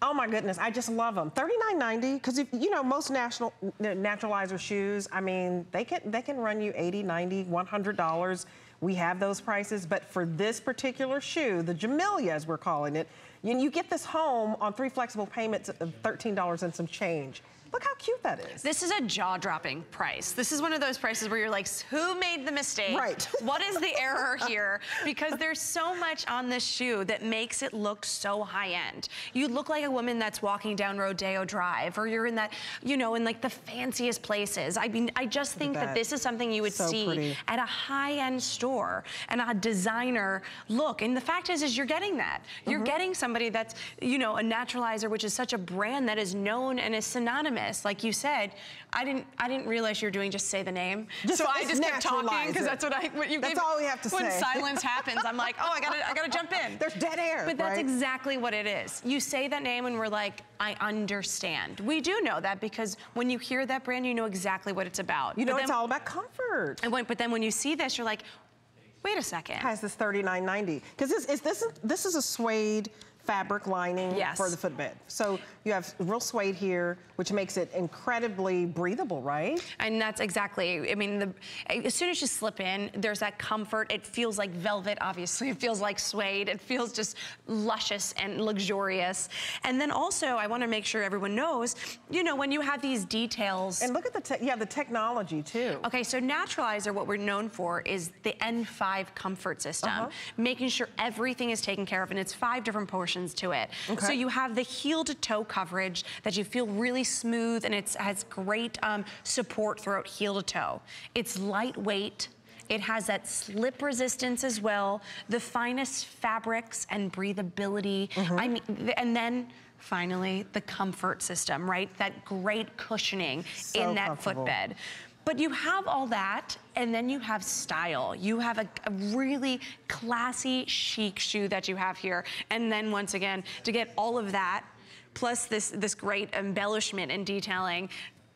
Oh my goodness, I just love them. $39.90, because if you know most national naturalizer shoes, I mean, they can they can run you 80, 90, 100 dollars. We have those prices, but for this particular shoe, the Jamelia as we're calling it, you, you get this home on three flexible payments of $13 and some change. Look how cute that is. This is a jaw-dropping price. This is one of those prices where you're like, who made the mistake? Right. What is the error here? Because there's so much on this shoe that makes it look so high-end. You look like a woman that's walking down Rodeo Drive, or you're in that, you know, in like the fanciest places. I mean, I just think that. that. this is something you would So see pretty. at a high-end store and a designer look. And the fact is, is you're getting that. You're Mm-hmm. getting somebody that's, you know, a naturalizer, which is such a brand that is known and is synonymous. Like you said, I didn't, I didn't realize you were doing just say the name. Just- so I just kept talking because that's what I, what you That's gave- all we have to when say. silence happens, I'm like, oh, I gotta, I gotta jump in. There's dead air, But that's right? exactly what it is. You say that name and we're like, I understand. We do know that because when you hear that brand, you know exactly what it's about. You know, But it's all about comfort. and when, but then when you see this, you're like, wait a second. has this 39.90 because this is this is this is a suede fabric lining Yes. for the footbed. So you have real suede here, which makes it incredibly breathable, right? And that's exactly, I mean, the, as soon as you slip in, there's that comfort. It feels like velvet, obviously. It feels like suede. It feels just luscious and luxurious. And then also, I want to make sure everyone knows, you know, when you have these details. And look at the te- yeah the technology too. Okay, so Naturalizer, what we're known for is the N5 comfort system, Uh-huh. making sure everything is taken care of, and it's five different portions to it. Okay. So you have the heel to toe coverage that you feel really smooth, and it has great um, support throughout heel to toe. It's lightweight. It has that slip resistance as well, the finest fabrics and breathability. Mm-hmm. I mean, and then finally the comfort system, right? That great cushioning So in that footbed. But you have all that, and then you have style. You have a, a really classy, chic shoe that you have here. And then once again, to get all of that, plus this, this great embellishment and detailing,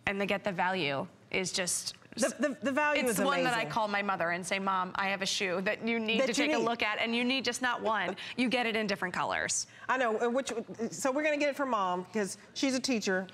and they get the value is just The, the, the value it's is one that I call my mother and say, Mom, I have a shoe that you need That to you take a look at, and you need just not one. you get it in different colors. I know, uh, which, so we're gonna get it from mom, because she's a teacher.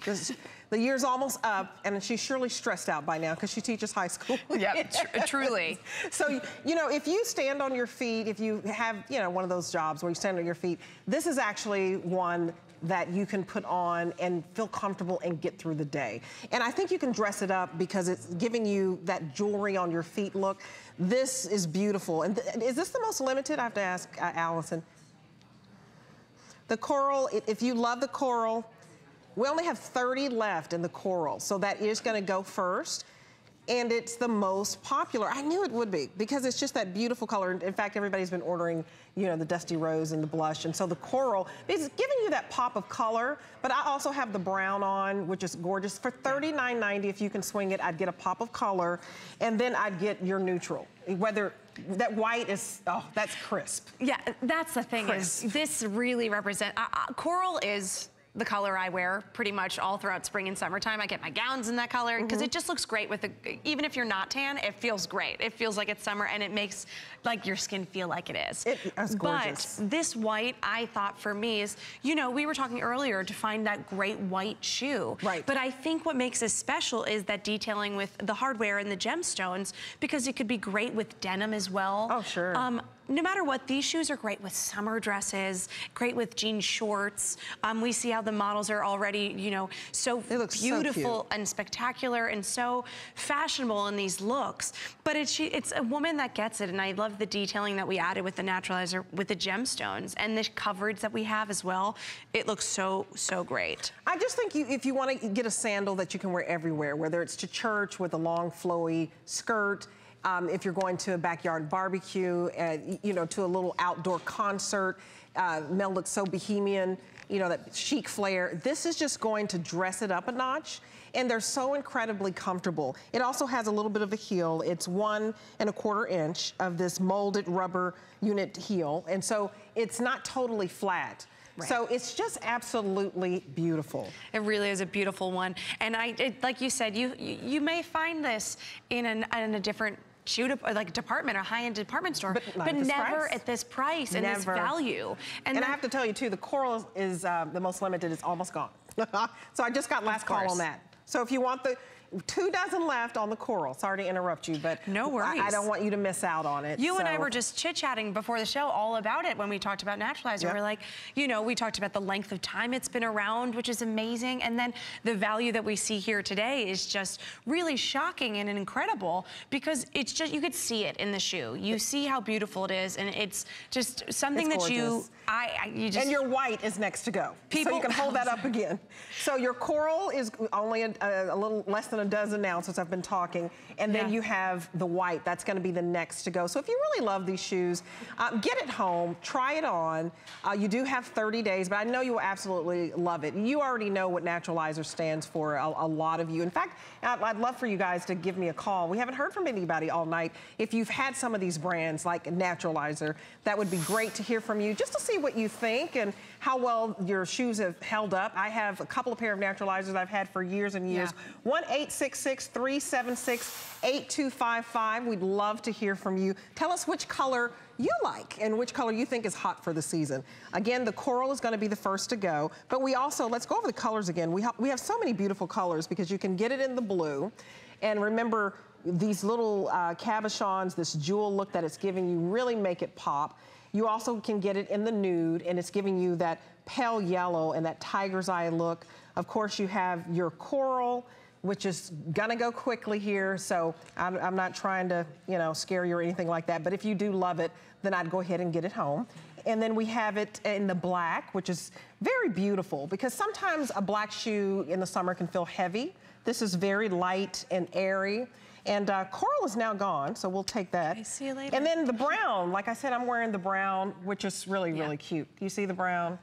The year's almost up, and she's surely stressed out by now, because she teaches high school. Yep, tr- truly. So, you know, if you stand on your feet, if you have, you know, one of those jobs where you stand on your feet, this is actually one that you can put on and feel comfortable and get through the day. And I think you can dress it up because it's giving you that jewelry on your feet look. This is beautiful. And th- is this the most limited? I have to ask uh, Allison. The coral, if you love the coral, we only have 30 left in the coral, so that is gonna go first. And it's the most popular. I knew it would be because it's just that beautiful color. In fact, everybody's been ordering, you know, the dusty rose and the blush. And so the coral is giving you that pop of color. But I also have the brown on, which is gorgeous. For $39.90, if you can swing it, I'd get a pop of color. And then I'd get your neutral. Whether that white is, oh, that's crisp. Yeah, that's the thing is this really represent uh, uh, coral is the color I wear pretty much all throughout spring and summertime. I get my gowns in that color because Mm-hmm. it just looks great with the even if you're not tan, it feels great. It feels like it's summer and it makes like your skin feel like it is. It- it's gorgeous. But this white, I thought for me is, you know, we were talking earlier to find that great white shoe. Right. But I think what makes this special is that detailing with the hardware and the gemstones because it could be great with denim as well. Oh, sure. Um, no matter what, these shoes are great with summer dresses, great with jean shorts. Um, we see how the models are already, you know, so look so beautiful and spectacular and so fashionable in these looks. But it's, it's a woman that gets it, and I love the detailing that we added with the naturalizer, with the gemstones, and the coverage that we have as well. It looks so, so great. I just think you, if you want to get a sandal that you can wear everywhere, whether it's to church with a long flowy skirt, um, if you're going to a backyard barbecue, uh, you know, to a little outdoor concert, uh, Mel looks so bohemian, you know, that chic flair. This is just going to dress it up a notch. And they're so incredibly comfortable. It also has a little bit of a heel. It's one and a quarter inch of this molded rubber unit heel. And so it's not totally flat. So it's just absolutely beautiful. It really is a beautiful one. And I, it, like you said, you, you you may find this in, an, in a different shoe de- like department or high-end department store, But at never price. at this price and this value. And, that- I have to tell you too, the coral is uh, the most limited. It's almost gone. so I just got last call on that. So if you want the, two dozen left on the coral. Sorry to interrupt you, but no worries. I, I don't want you to miss out on it. You so. and I were just chit-chatting before the show all about it when we talked about Naturalizer. Yep. We're like, you know, we talked about the length of time it's been around, which is amazing. And then the value that we see here today is just really shocking and incredible because it's just, you could see it in the shoe. You see how beautiful it is and it's just something it's that you, I, I, you just. And your white is next to go. People, so you can hold that up again. So your coral is only a, a, little less than a dozen now since I've been talking. And then yeah. you have the white, that's gonna be the next to go. So if you really love these shoes, uh, get it home, try it on. Uh, you do have 30 days, but I know you will absolutely love it. You already know what Naturalizer stands for, a, a lot of you. In fact, I'd love for you guys to give me a call. We haven't heard from anybody all night. If you've had some of these brands like Naturalizer, that would be great to hear from you just to see what you think and how well your shoes have held up. I have a couple of pair of Naturalizers I've had for years and years. Yeah. 1-866-376-8255. We'd love to hear from you. Tell us which color you like and which color you think is hot for the season. Again, the coral is gonna be the first to go, but we also, let's go over the colors again. We, ha we have so many beautiful colors because you can get it in the blue. And remember, these little uh, cabochons, this jewel look that it's giving you really make it pop. You also can get it in the nude and it's giving you that pale yellow and that tiger's eye look. Of course, you have your coral, which is gonna go quickly here. So I'm, I'm, not trying to, you know, scare you or anything like that. But if you do love it, then I'd go ahead and get it home. And then we have it in the black, which is very beautiful because sometimes a black shoe in the summer can feel heavy. This is very light and airy. And uh, coral is now gone, so we'll take that. Okay, see you later. And then the brown, like I said, I'm wearing the brown, which is really, yeah. really cute. Do you see the brown?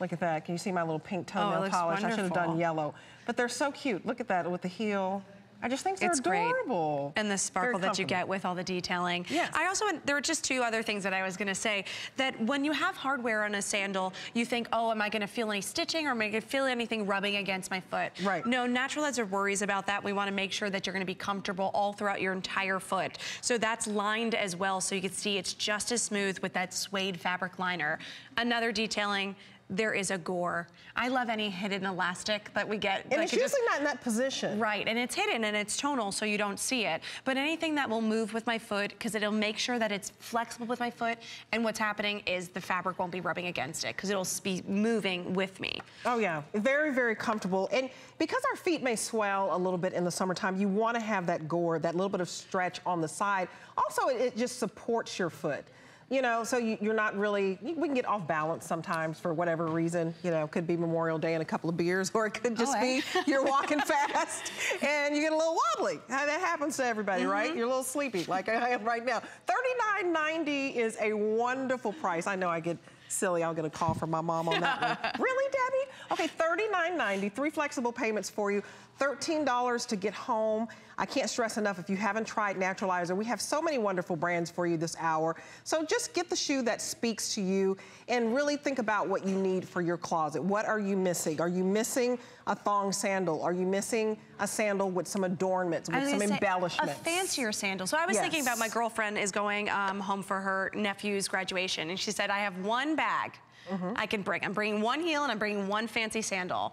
Look at that. Can you see my little pink toenail oh, polish? Wonderful. I should have done yellow. But they're so cute. Look at that with the heel. I just think they're it's adorable. Great. And the sparkle that you get with all the detailing. Yes. I also, there were just two other things that I was gonna say, that when you have hardware on a sandal, you think, oh, am I gonna feel any stitching or am I gonna feel anything rubbing against my foot? Right. No, Naturalizer worries about that. We wanna make sure that you're gonna be comfortable all throughout your entire foot. So that's lined as well, so you can see it's just as smooth with that suede fabric liner. Another detailing, there is a gore. I love any hidden elastic that we get. And it's usually just, not in that position. Right, and it's hidden and it's tonal so you don't see it. But anything that will move with my foot, because it'll make sure that it's flexible with my foot, and what's happening is the fabric won't be rubbing against it, because it'll be moving with me. Oh yeah, very, very comfortable. And because our feet may swell a little bit in the summertime, you wanna have that gore, that little bit of stretch on the side. Also, it, it just supports your foot. You know, so you, are not really, we can get off balance sometimes for whatever reason. You know, it could be Memorial Day and a couple of beers, or it could just oh, be eh? you're walking fast and you get a little wobbly. That happens to everybody, mm -hmm. right? You're a little sleepy, like I am right now. $39.90 is a wonderful price. I know I get silly. I'll get a call from my mom on that one. really, Debbie? Okay, $39.90, three flexible payments for you. $13 to get home. I can't stress enough, if you haven't tried Naturalizer, we have so many wonderful brands for you this hour. So just get the shoe that speaks to you and really think about what you need for your closet. What are you missing? Are you missing a thong sandal? Are you missing a sandal with some adornments, with some embellishments? A fancier sandal. So I was yes. thinking about my girlfriend is going um, home for her nephew's graduation, and she said, I have one bag mm -hmm. I can bring. I'm bringing one heel and I'm bringing one fancy sandal.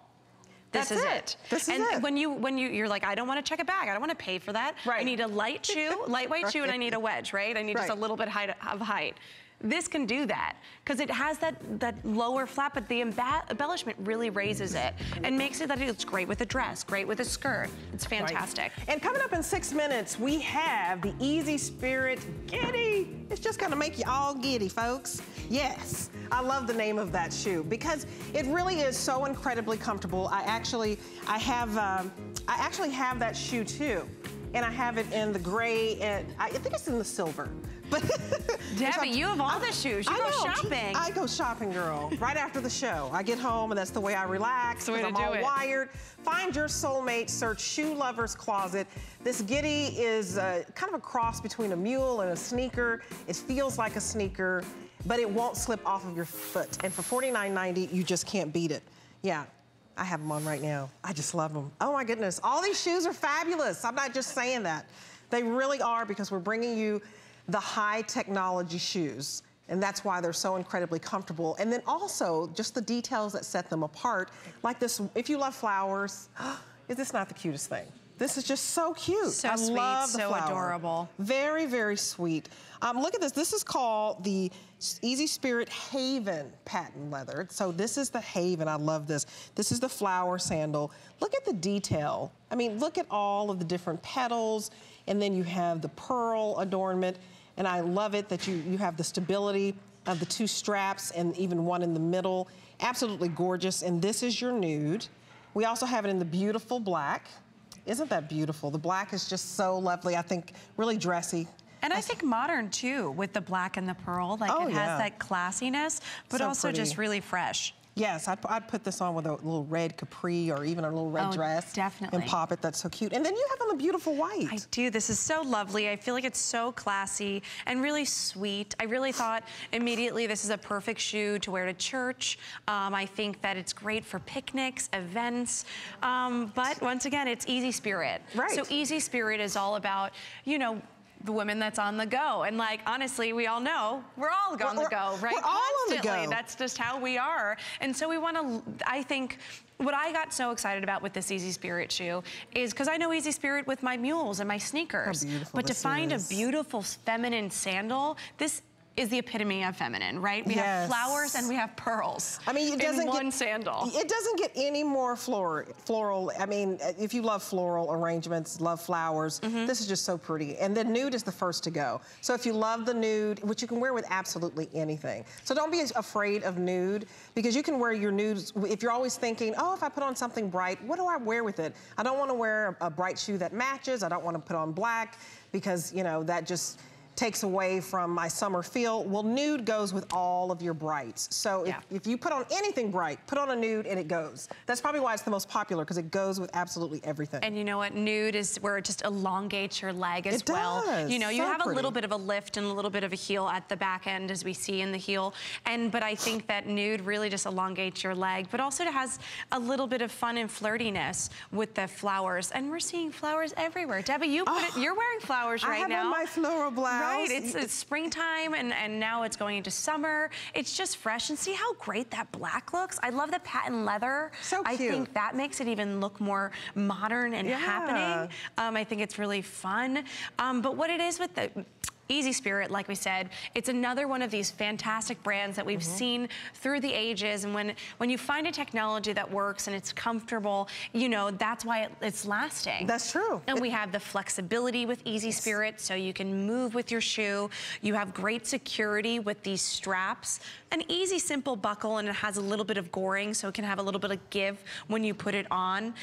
This That's is it. it. This and is it. when you when you you're like, I don't want to check a bag. I don't want to pay for that. Right. I need a light shoe, lightweight right. shoe, and I need a wedge, right? I need right. just a little bit height of height. This can do that because it has that, that lower flap, but the embellishment really raises it and makes it that it's great with a dress, great with a skirt. It's fantastic. Right. And coming up in six minutes, we have the Easy Spirit Giddy. It's just gonna make you all giddy, folks. Yes, I love the name of that shoe because it really is so incredibly comfortable. I actually, I have, um, I actually have that shoe too and I have it in the gray, and I think it's in the silver. But Debbie, you have all I, the shoes. You I go know. shopping. I go shopping, girl. right after the show, I get home, and that's the way I relax. That's I'm all it. wired. Find your soulmate. Search Shoe Lovers Closet. This Giddy is uh, kind of a cross between a mule and a sneaker. It feels like a sneaker, but it won't slip off of your foot. And for $49.90, you just can't beat it. Yeah, I have them on right now. I just love them. Oh my goodness, all these shoes are fabulous. I'm not just saying that. They really are because we're bringing you the high technology shoes. And that's why they're so incredibly comfortable. And then also just the details that set them apart. Like this, if you love flowers, is this not the cutest thing? This is just so cute. So I sweet, love the so flower. adorable. Very, very sweet. Um, look at this. This is called the Easy Spirit Haven patent leather. So this is the Haven. I love this. This is the flower sandal. Look at the detail. I mean, look at all of the different petals. And then you have the pearl adornment. And I love it that you, you have the stability of the two straps and even one in the middle. Absolutely gorgeous. And this is your nude. We also have it in the beautiful black. Isn't that beautiful? The black is just so lovely. I think really dressy. And I think modern too, with the black and the pearl. Like Oh, it yeah. has that classiness, but So also just really fresh. Yes, I'd, I'd put this on with a little red capri or even a little red Oh, dress. definitely. And pop it. That's so cute. And then you have on the beautiful white. I do. This is so lovely. I feel like it's so classy and really sweet. I really thought immediately this is a perfect shoe to wear to church. Um, I think that it's great for picnics, events. Um, but once again, it's Easy Spirit. Right. So Easy Spirit is all about, you know, the women that's on the go. And like, honestly, we all know we're all on We're- the go, right? we're all on the Constantly. go. That's just how we are. And so we want to, I think, what I got so excited about with this Easy Spirit shoe is because I know Easy Spirit with my mules and my sneakers. but to find is. a beautiful feminine sandal, this is the epitome of feminine, right? We Yes. have flowers and we have pearls. I mean, it doesn't one get, sandal. It doesn't get any more floral. Floral. I mean, if you love floral arrangements, love flowers, Mm-hmm. this is just so pretty. And the nude is the first to go. So if you love the nude, which you can wear with absolutely anything. So don't be afraid of nude because you can wear your nudes. If you're always thinking, oh, if I put on something bright, what do I wear with it? I don't want to wear a bright shoe that matches. I don't want to put on black because you know that just takes away from my summer feel. Well, nude goes with all of your brights. So if, Yeah. if you put on anything bright, put on a nude and it goes. That's probably why it's the most popular because it goes with absolutely everything. And you know what? Nude is where it just elongates your leg as It well. does. You know, you So have a little bit of a lift and a little bit of a heel at the back end as we see in the heel. And but I think that nude really just elongates your leg, but also it has a little bit of fun and flirtiness with the flowers. And we're seeing flowers everywhere. Debbie, you put it, ah, you're wearing flowers right now. I have now. on my floral Right, it's, it's springtime and, and now it's going into summer. It's just fresh and see how great that black looks. I love the patent leather. So cute. I think that makes it even look more modern and Yeah. happening. Um, I think it's really fun. Um, but what it is with the Easy Spirit, like we said, it's another one of these fantastic brands that we've Mm-hmm. seen through the ages. And when, when you find a technology that works and it's comfortable, you know, that's why it, it's lasting. That's true. And we have the flexibility with Easy Spirit, so you can move with your shoe. You have great security with these straps. An easy, simple buckle, and it has a little bit of goring, so it can have a little bit of give when you put it on.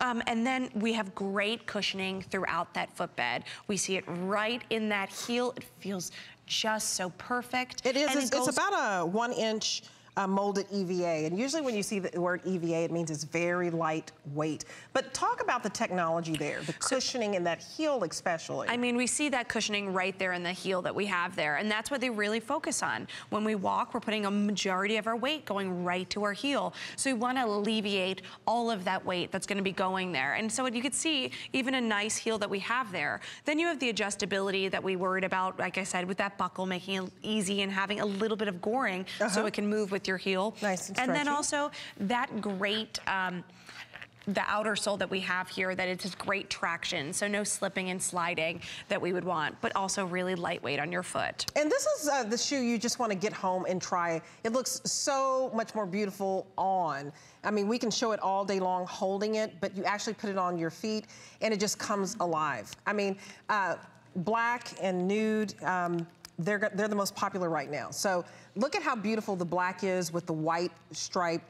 Um, and then we have great cushioning throughout that footbed. We see it right in that heel. It feels just so perfect. It is. And It's, it it's about a one inch uh, molded EVA. And usually when you see the word EVA, it means it's very lightweight. But talk about the technology there, the cushioning in that heel especially. I mean, we see that cushioning right there in the heel that we have there, and that's what they really focus on. When we walk, we're putting a majority of our weight going right to our heel. So we want to alleviate all of that weight that's going to be going there. And so you could see even a nice heel that we have there. Then you have the adjustability that we worried about, like I said, with that buckle, making it easy and having a little bit of goring so it can move with your heel. Nice and And then also that great, um, the outer sole that we have here that it's great traction so no slipping and sliding that we would want but also really lightweight on your foot And this is uh, the shoe you just want to get home and try. It looks so much more beautiful on. I mean, we can show it all day long holding it, but you actually put it on your feet and it just comes alive. I mean, uh, black and nude, um, they're, they're the most popular right now. So look at how beautiful the black is with the white stripe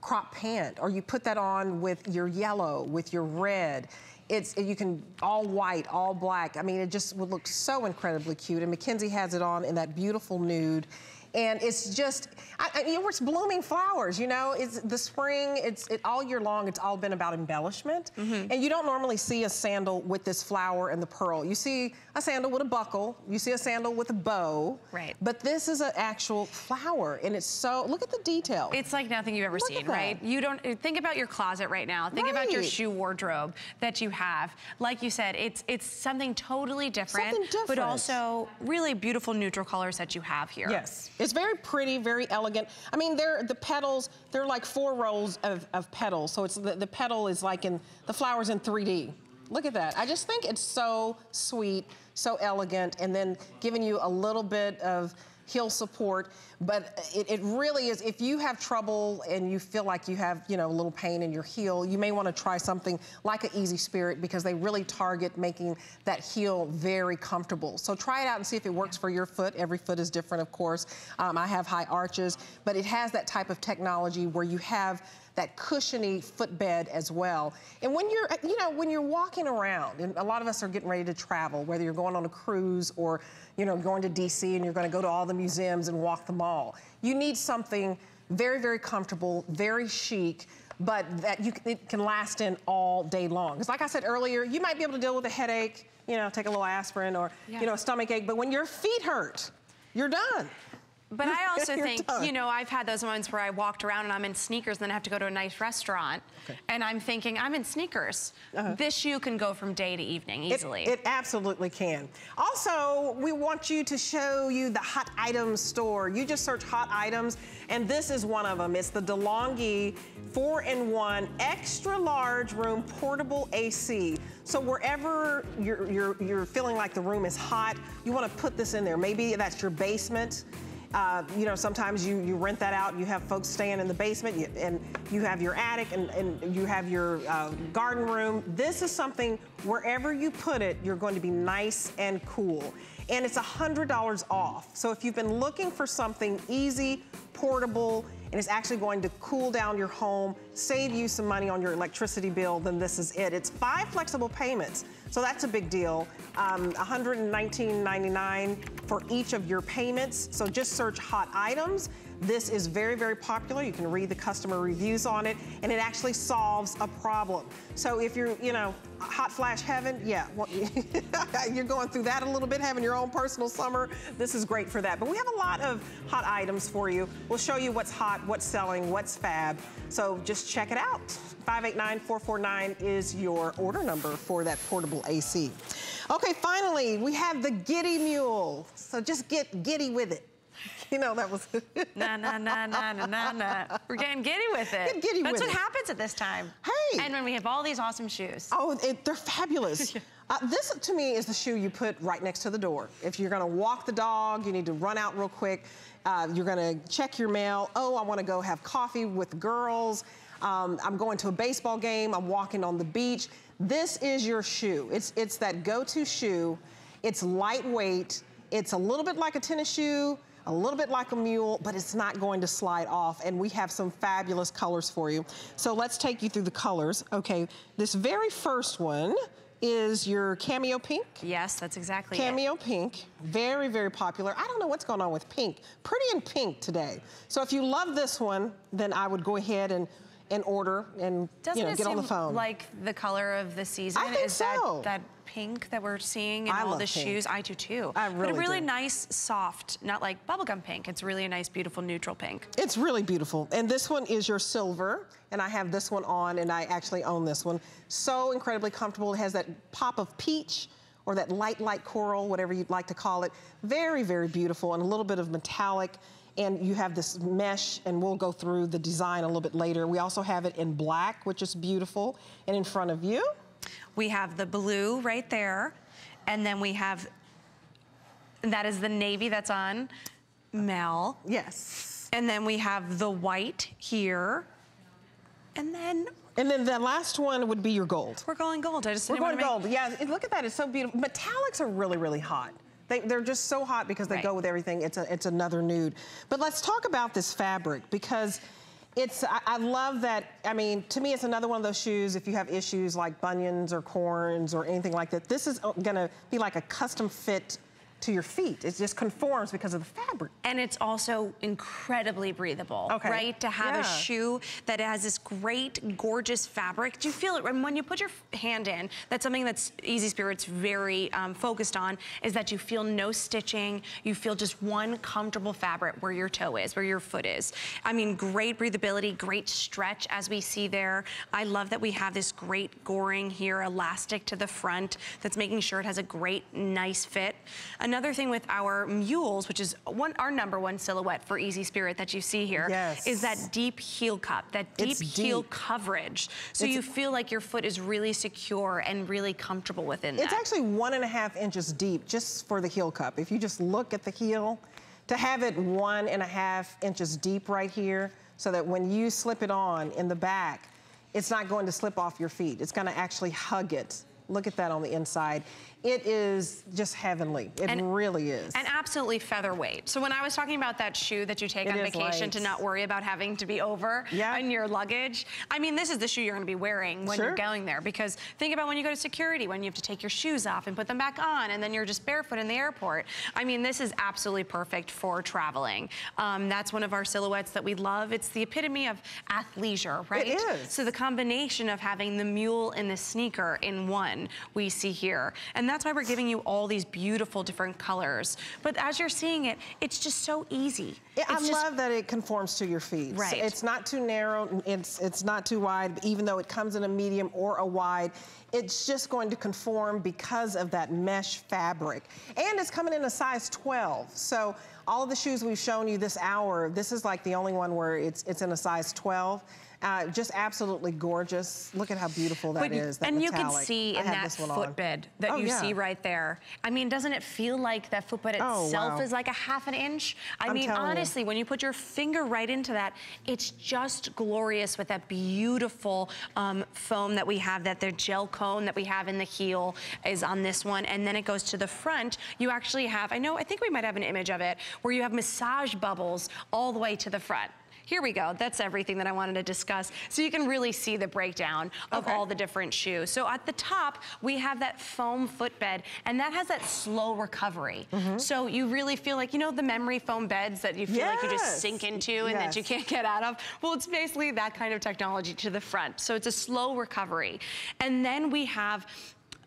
crop pant, or you put that on with your yellow, with your red. It's you can all white, all black. I mean, it just would look so incredibly cute. And Mackenzie has it on in that beautiful nude. And it's just, I, I, you know, it's blooming flowers. You know, it's the spring. It's it, all year long. It's all been about embellishment. Mm-hmm. And you don't normally see a sandal with this flower and the pearl. You see a sandal with a buckle. You see a sandal with a bow. Right. But this is an actual flower, and it's so. Look at the detail. it's like nothing you've ever Look seen right you don't think about your closet right now think about your shoe wardrobe that you have like you said it's it's something totally different, Something different. but also really beautiful neutral colors that you have here Yes, it's very pretty, very elegant. I mean, they're the petals. They're like four rows of, of petals. So it's the, the petal is like in the flowers in 3D. Look at that. I just think it's so sweet, so elegant, and then giving you a little bit of heel support. But it, it, really is, if you have trouble and you feel like you have, you know, a little pain in your heel, you may want to try something like an Easy Spirit because they really target making that heel very comfortable. So try it out and see if it works for your foot. Every foot is different, of course. Um, I have high arches, but it has that type of technology where you have that cushiony footbed as well. And when you're, you know, when you're walking around, and a lot of us are getting ready to travel, whether you're going on a cruise or, you know, going to DC and you're going to go to all the museums and walk the mall, you need something very, very comfortable, very chic, but that you it can last in all day long. Because like I said earlier, you might be able to deal with a headache, you know, take a little aspirin or, yeah. you know, a stomach ache, but when your feet hurt, you're done. But I also think, done. you know, I've had those moments where I walked around and I'm in sneakers and then I have to go to a nice restaurant. Okay. And I'm thinking, I'm in sneakers. Uh -huh. This shoe can go from day to evening easily. It, it, absolutely can. Also, we want you to show you the hot items store. You just search hot items, and this is one of them. It's the DeLonghi 4-in-1 extra large room portable AC. So wherever you're, you're, you're feeling like the room is hot, you want to put this in there. Maybe that's your basement. Uh, you know, sometimes you, you rent that out, you have folks staying in the basement, you, and you have your attic and, and you have your uh, garden room. This is something, wherever you put it, you're going to be nice and cool. And it's $100 off. So if you've been looking for something easy, portable, and it's actually going to cool down your home, save you some money on your electricity bill, then this is it. It's five flexible payments, so that's a big deal. Um, $119.99 for each of your payments. So just search hot items this is very, very popular. You can read the customer reviews on it, and it actually solves a problem. So if you're, you know, hot flash heaven, yeah, well, you're going through that a little bit, having your own personal summer, this is great for that. But we have a lot of hot items for you. We'll show you what's hot, what's selling, what's fab. So just check it out. 589-449 is your order number for that portable AC. Okay, finally, we have the Giddy Mule. So just get giddy with it. You know, that was... na, na, na, na, na, na, na. We're getting giddy with it. Get giddy That's with what happens at this time. Hey. And when we have all these awesome shoes. Oh, it, they're fabulous. yeah. uh, this, to me, is the shoe you put right next to the door. If you're gonna walk the dog, you need to run out real quick. Uh, you're gonna check your mail. Oh, I wanna go have coffee with girls. Um, I'm going to a baseball game. I'm walking on the beach. This is your shoe. It's, it's that go-to shoe. It's lightweight. It's a little bit like a tennis shoe, a little bit like a mule, but it's not going to slide off. And we have some fabulous colors for you. So let's take you through the colors. Okay, this very first one is your cameo pink. Yes, that's exactly Cameo it. pink, very, very popular. I don't know what's going on with pink. Pretty in pink today. So if you love this one, then I would go ahead and and order and Doesn't you know, get on the phone. like the color of the season? I think is so. that, that pink that we're seeing in I all the pink. shoes? I do too. I really But a really do. nice, soft, not like bubblegum pink. It's really a nice, beautiful, neutral pink. It's really beautiful. And this one is your silver. And I have this one on, and I actually own this one. So incredibly comfortable. It has that pop of peach or that light, light coral, whatever you'd like to call it. Very, very beautiful, and a little bit of metallic and you have this mesh, and we'll go through the design a little bit later. We also have it in black, which is beautiful. And in front of you? We have the blue right there, and then we have, that is the navy that's on Mel. Yes. And then we have the white here, and then and then the last one would be your gold. We're going gold. I just We're going make... gold. Yeah, look at that. It's so beautiful. Metallics are really, really hot. They, are just so hot because they right. go with everything. It's, a, it's another nude. But let's talk about this fabric because it's, I, I, love that, I mean, to me, it's another one of those shoes, if you have issues like bunions or corns or anything like that, this is gonna be like a custom fit to your feet. It just conforms because of the fabric. And it's also incredibly breathable, okay. right? To have yeah. a shoe that has this great, gorgeous fabric. Do you feel it? When you put your hand in, that's something that's Easy Spirit's very um, focused on, is that you feel no stitching. You feel just one comfortable fabric where your toe is, where your foot is. I mean, great breathability, great stretch as we see there. I love that we have this great goring here, elastic to the front, that's making sure it has a great, nice fit. Another thing with our mules, which is one our number one silhouette for Easy Spirit that you see here, yes. is that deep heel cup, that deep heel coverage. So It's- you feel like your foot is really secure and really comfortable within It's that. It's actually one and a half inches deep just for the heel cup. If you just look at the heel, to have it one and a half inches deep right here, so that when you slip it on in the back, it's not going to slip off your feet. It's gonna actually hug it. Look at that on the inside. It is just heavenly. It And- really is. And absolutely featherweight. So when I was talking about that shoe that you take It on vacation to not worry about having to be over Yeah. in your luggage, I mean, this is the shoe you're gonna be wearing when you're going there because think about when you go to security, when you have to take your shoes off and put them back on and then you're just barefoot in the airport. I mean, this is absolutely perfect for traveling. Um, that's one of our silhouettes that we love. It's the epitome of athleisure, right? is. So the combination of having the mule and the sneaker in one, we see here. And that's why we're giving you all these beautiful different colors. But as you're seeing it, it's just so easy. Yeah, I just- love that it conforms to your feet. So Right. It's not too narrow, it's, it's not too wide, even though it comes in a medium or a wide. It's just going to conform because of that mesh fabric. And it's coming in a size 12. So all of the shoes we've shown you this hour, this is like the only one where it's, it's in a size 12. Uh, just absolutely gorgeous. Look at how beautiful that But is. that and you can see I in that this one on. footbed that Oh, you yeah. see right there. I mean, doesn't it feel like that footbed Oh, itself wow. is like a half an inch? I I'm mean, telling you. honestly, when you put your finger right into that, it's just glorious with that beautiful um, foam that we have, that the gel cone that we have in the heel is on this one. And then it goes to the front. You actually have, I know, I think we might have an image of it, where you have massage bubbles all the way to the front. Here we go. That's everything that I wanted to discuss. So you can really see the breakdown of Okay. all the different shoes. So at the top, we have that foam footbed, and that has that slow recovery. Mm-hmm. So you really feel like, you know, the memory foam beds that you feel like you just sink into and that you can't get out of? Well, it's basically that kind of technology to the front. So it's a slow recovery. And then we have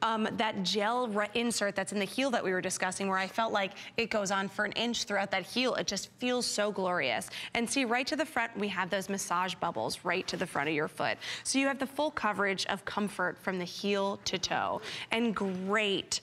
um, that gel insert that's in the heel that we were discussing where I felt like it goes on for an inch throughout that heel. It just feels so glorious. And see right to the front, we have those massage bubbles right to the front of your foot. So you have the full coverage of comfort from the heel to toe. And great,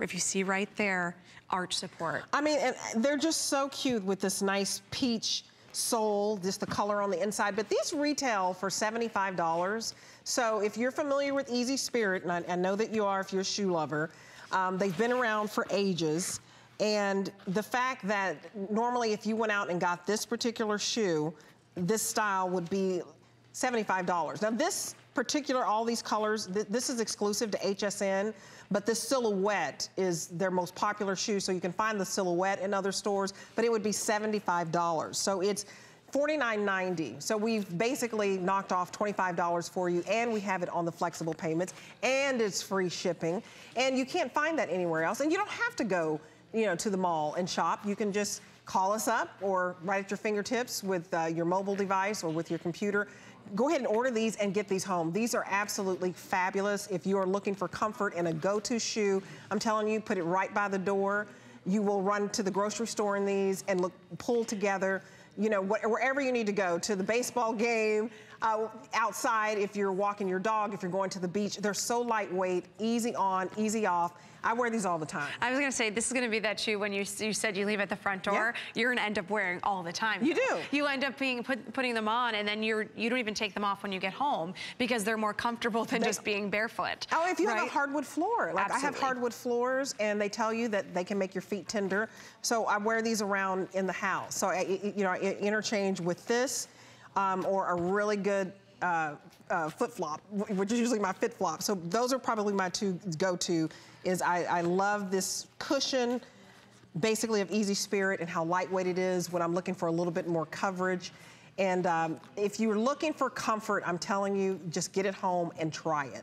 if you see right there, arch support. I mean, and they're just so cute with this nice peach sole, just the color on the inside. But these retail for $75. So if you're familiar with Easy Spirit, and I, I know that you are if you're a shoe lover, um, they've been around for ages. And the fact that normally if you went out and got this particular shoe, this style would be $75. Now this particular, all these colors, th- this is exclusive to HSN, but this silhouette is their most popular shoe, so you can find the silhouette in other stores, but it would be $75. So it's $49.90. So we've basically knocked off $25 for you, and we have it on the flexible payments, and it's free shipping. And you can't find that anywhere else. And you don't have to go, you know, to the mall and shop. You can just call us up or right at your fingertips with uh, your mobile device or with your computer. Go ahead and order these and get these home. These are absolutely fabulous. If you are looking for comfort in a go-to shoe, I'm telling you, put it right by the door. You will run to the grocery store in these and look pull together. You know, wherever you need to go, to the baseball game, uh, outside, if you're walking your dog, if you're going to the beach. They're so lightweight, easy on, easy off. I wear these all the time. I was gonna say, this is gonna be that shoe when you, you said you leave at the front door, you're gonna end up wearing all the time. You do. You end up being put, putting them on and then you're, you don't even take them off when you get home because they're more comfortable than They- just being barefoot. Oh, if you have a hardwood floor. Like I have hardwood floors and they tell you that they can make your feet tender. So I wear these around in the house. So I, I- you know, I interchange with this um, or a really good uh, uh, foot flop, which is usually my FitFlop. So those are probably my two go-to is I, I love this cushion basically of Easy Spirit and how lightweight it is when I'm looking for a little bit more coverage. And um, if you're looking for comfort, I'm telling you, just get it home and try it.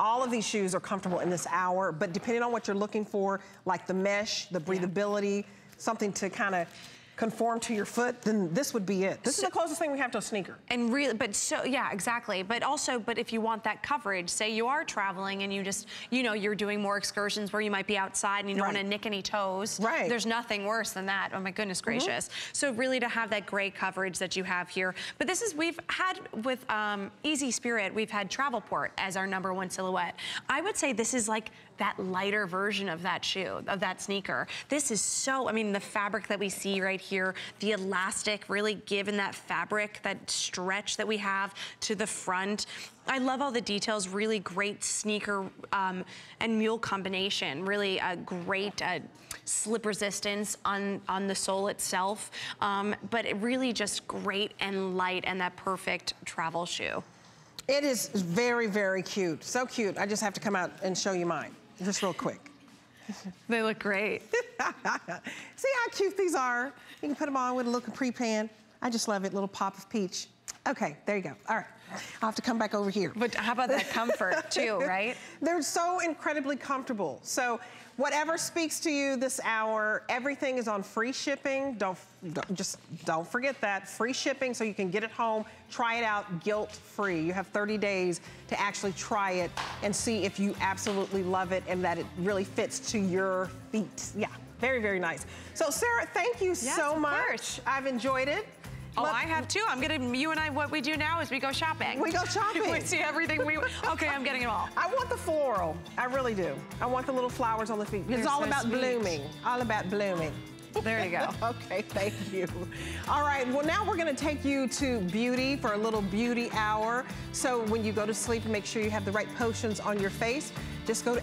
All of these shoes are comfortable in this hour, but depending on what you're looking for, like the mesh, the breathability, something to kind of conform to your foot, then this would be it. This is the closest thing we have to a sneaker. And really, but so, yeah, exactly. But also, but if you want that coverage, say you are traveling and you just, you know, you're doing more excursions where you might be outside and you don't Right. want to nick any toes. Right. There's nothing worse than that. Oh my goodness gracious. So really to have that great coverage that you have here. But this is, we've had with um, Easy Spirit, we've had Travelport as our number one silhouette. I would say this is like that lighter version of that shoe, of that sneaker. This is so, I mean, the fabric that we see right here, the elastic really given that fabric, that stretch that we have to the front. I love all the details, really great sneaker um, and mule combination, really a great uh, slip resistance on, on the sole itself, um, but it really just great and light and that perfect travel shoe. It is very, very cute. So cute. I just have to come out and show you mine, just real quick. They look great. See how cute these are? You can put them on with a little capri pan. I just love it, little pop of peach. Okay, there you go. All right, I'll have to come back over here. But how about that comfort too, right? They're so incredibly comfortable. So whatever speaks to you this hour, everything is on free shipping. Don't, don't- just don't forget that free shipping so you can get it home, try it out guilt-free. You have 30 days to actually try it and see if you absolutely love it and that it really fits to your feet. Yeah, very, very nice. So Sarah, thank you so much. course. I've enjoyed it. Oh, Let- I have too. I'm gonna, you and I, what we do now is we go shopping. We go shopping. we see everything we, okay, I'm getting it all. I want the floral. I really do. I want the little flowers on the feet. It's They're all so about sweet. blooming. All about blooming. There you go. okay, thank you. All right, well, now we're gonna take you to beauty for a little beauty hour. So when you go to sleep, make sure you have the right potions on your face. Just go to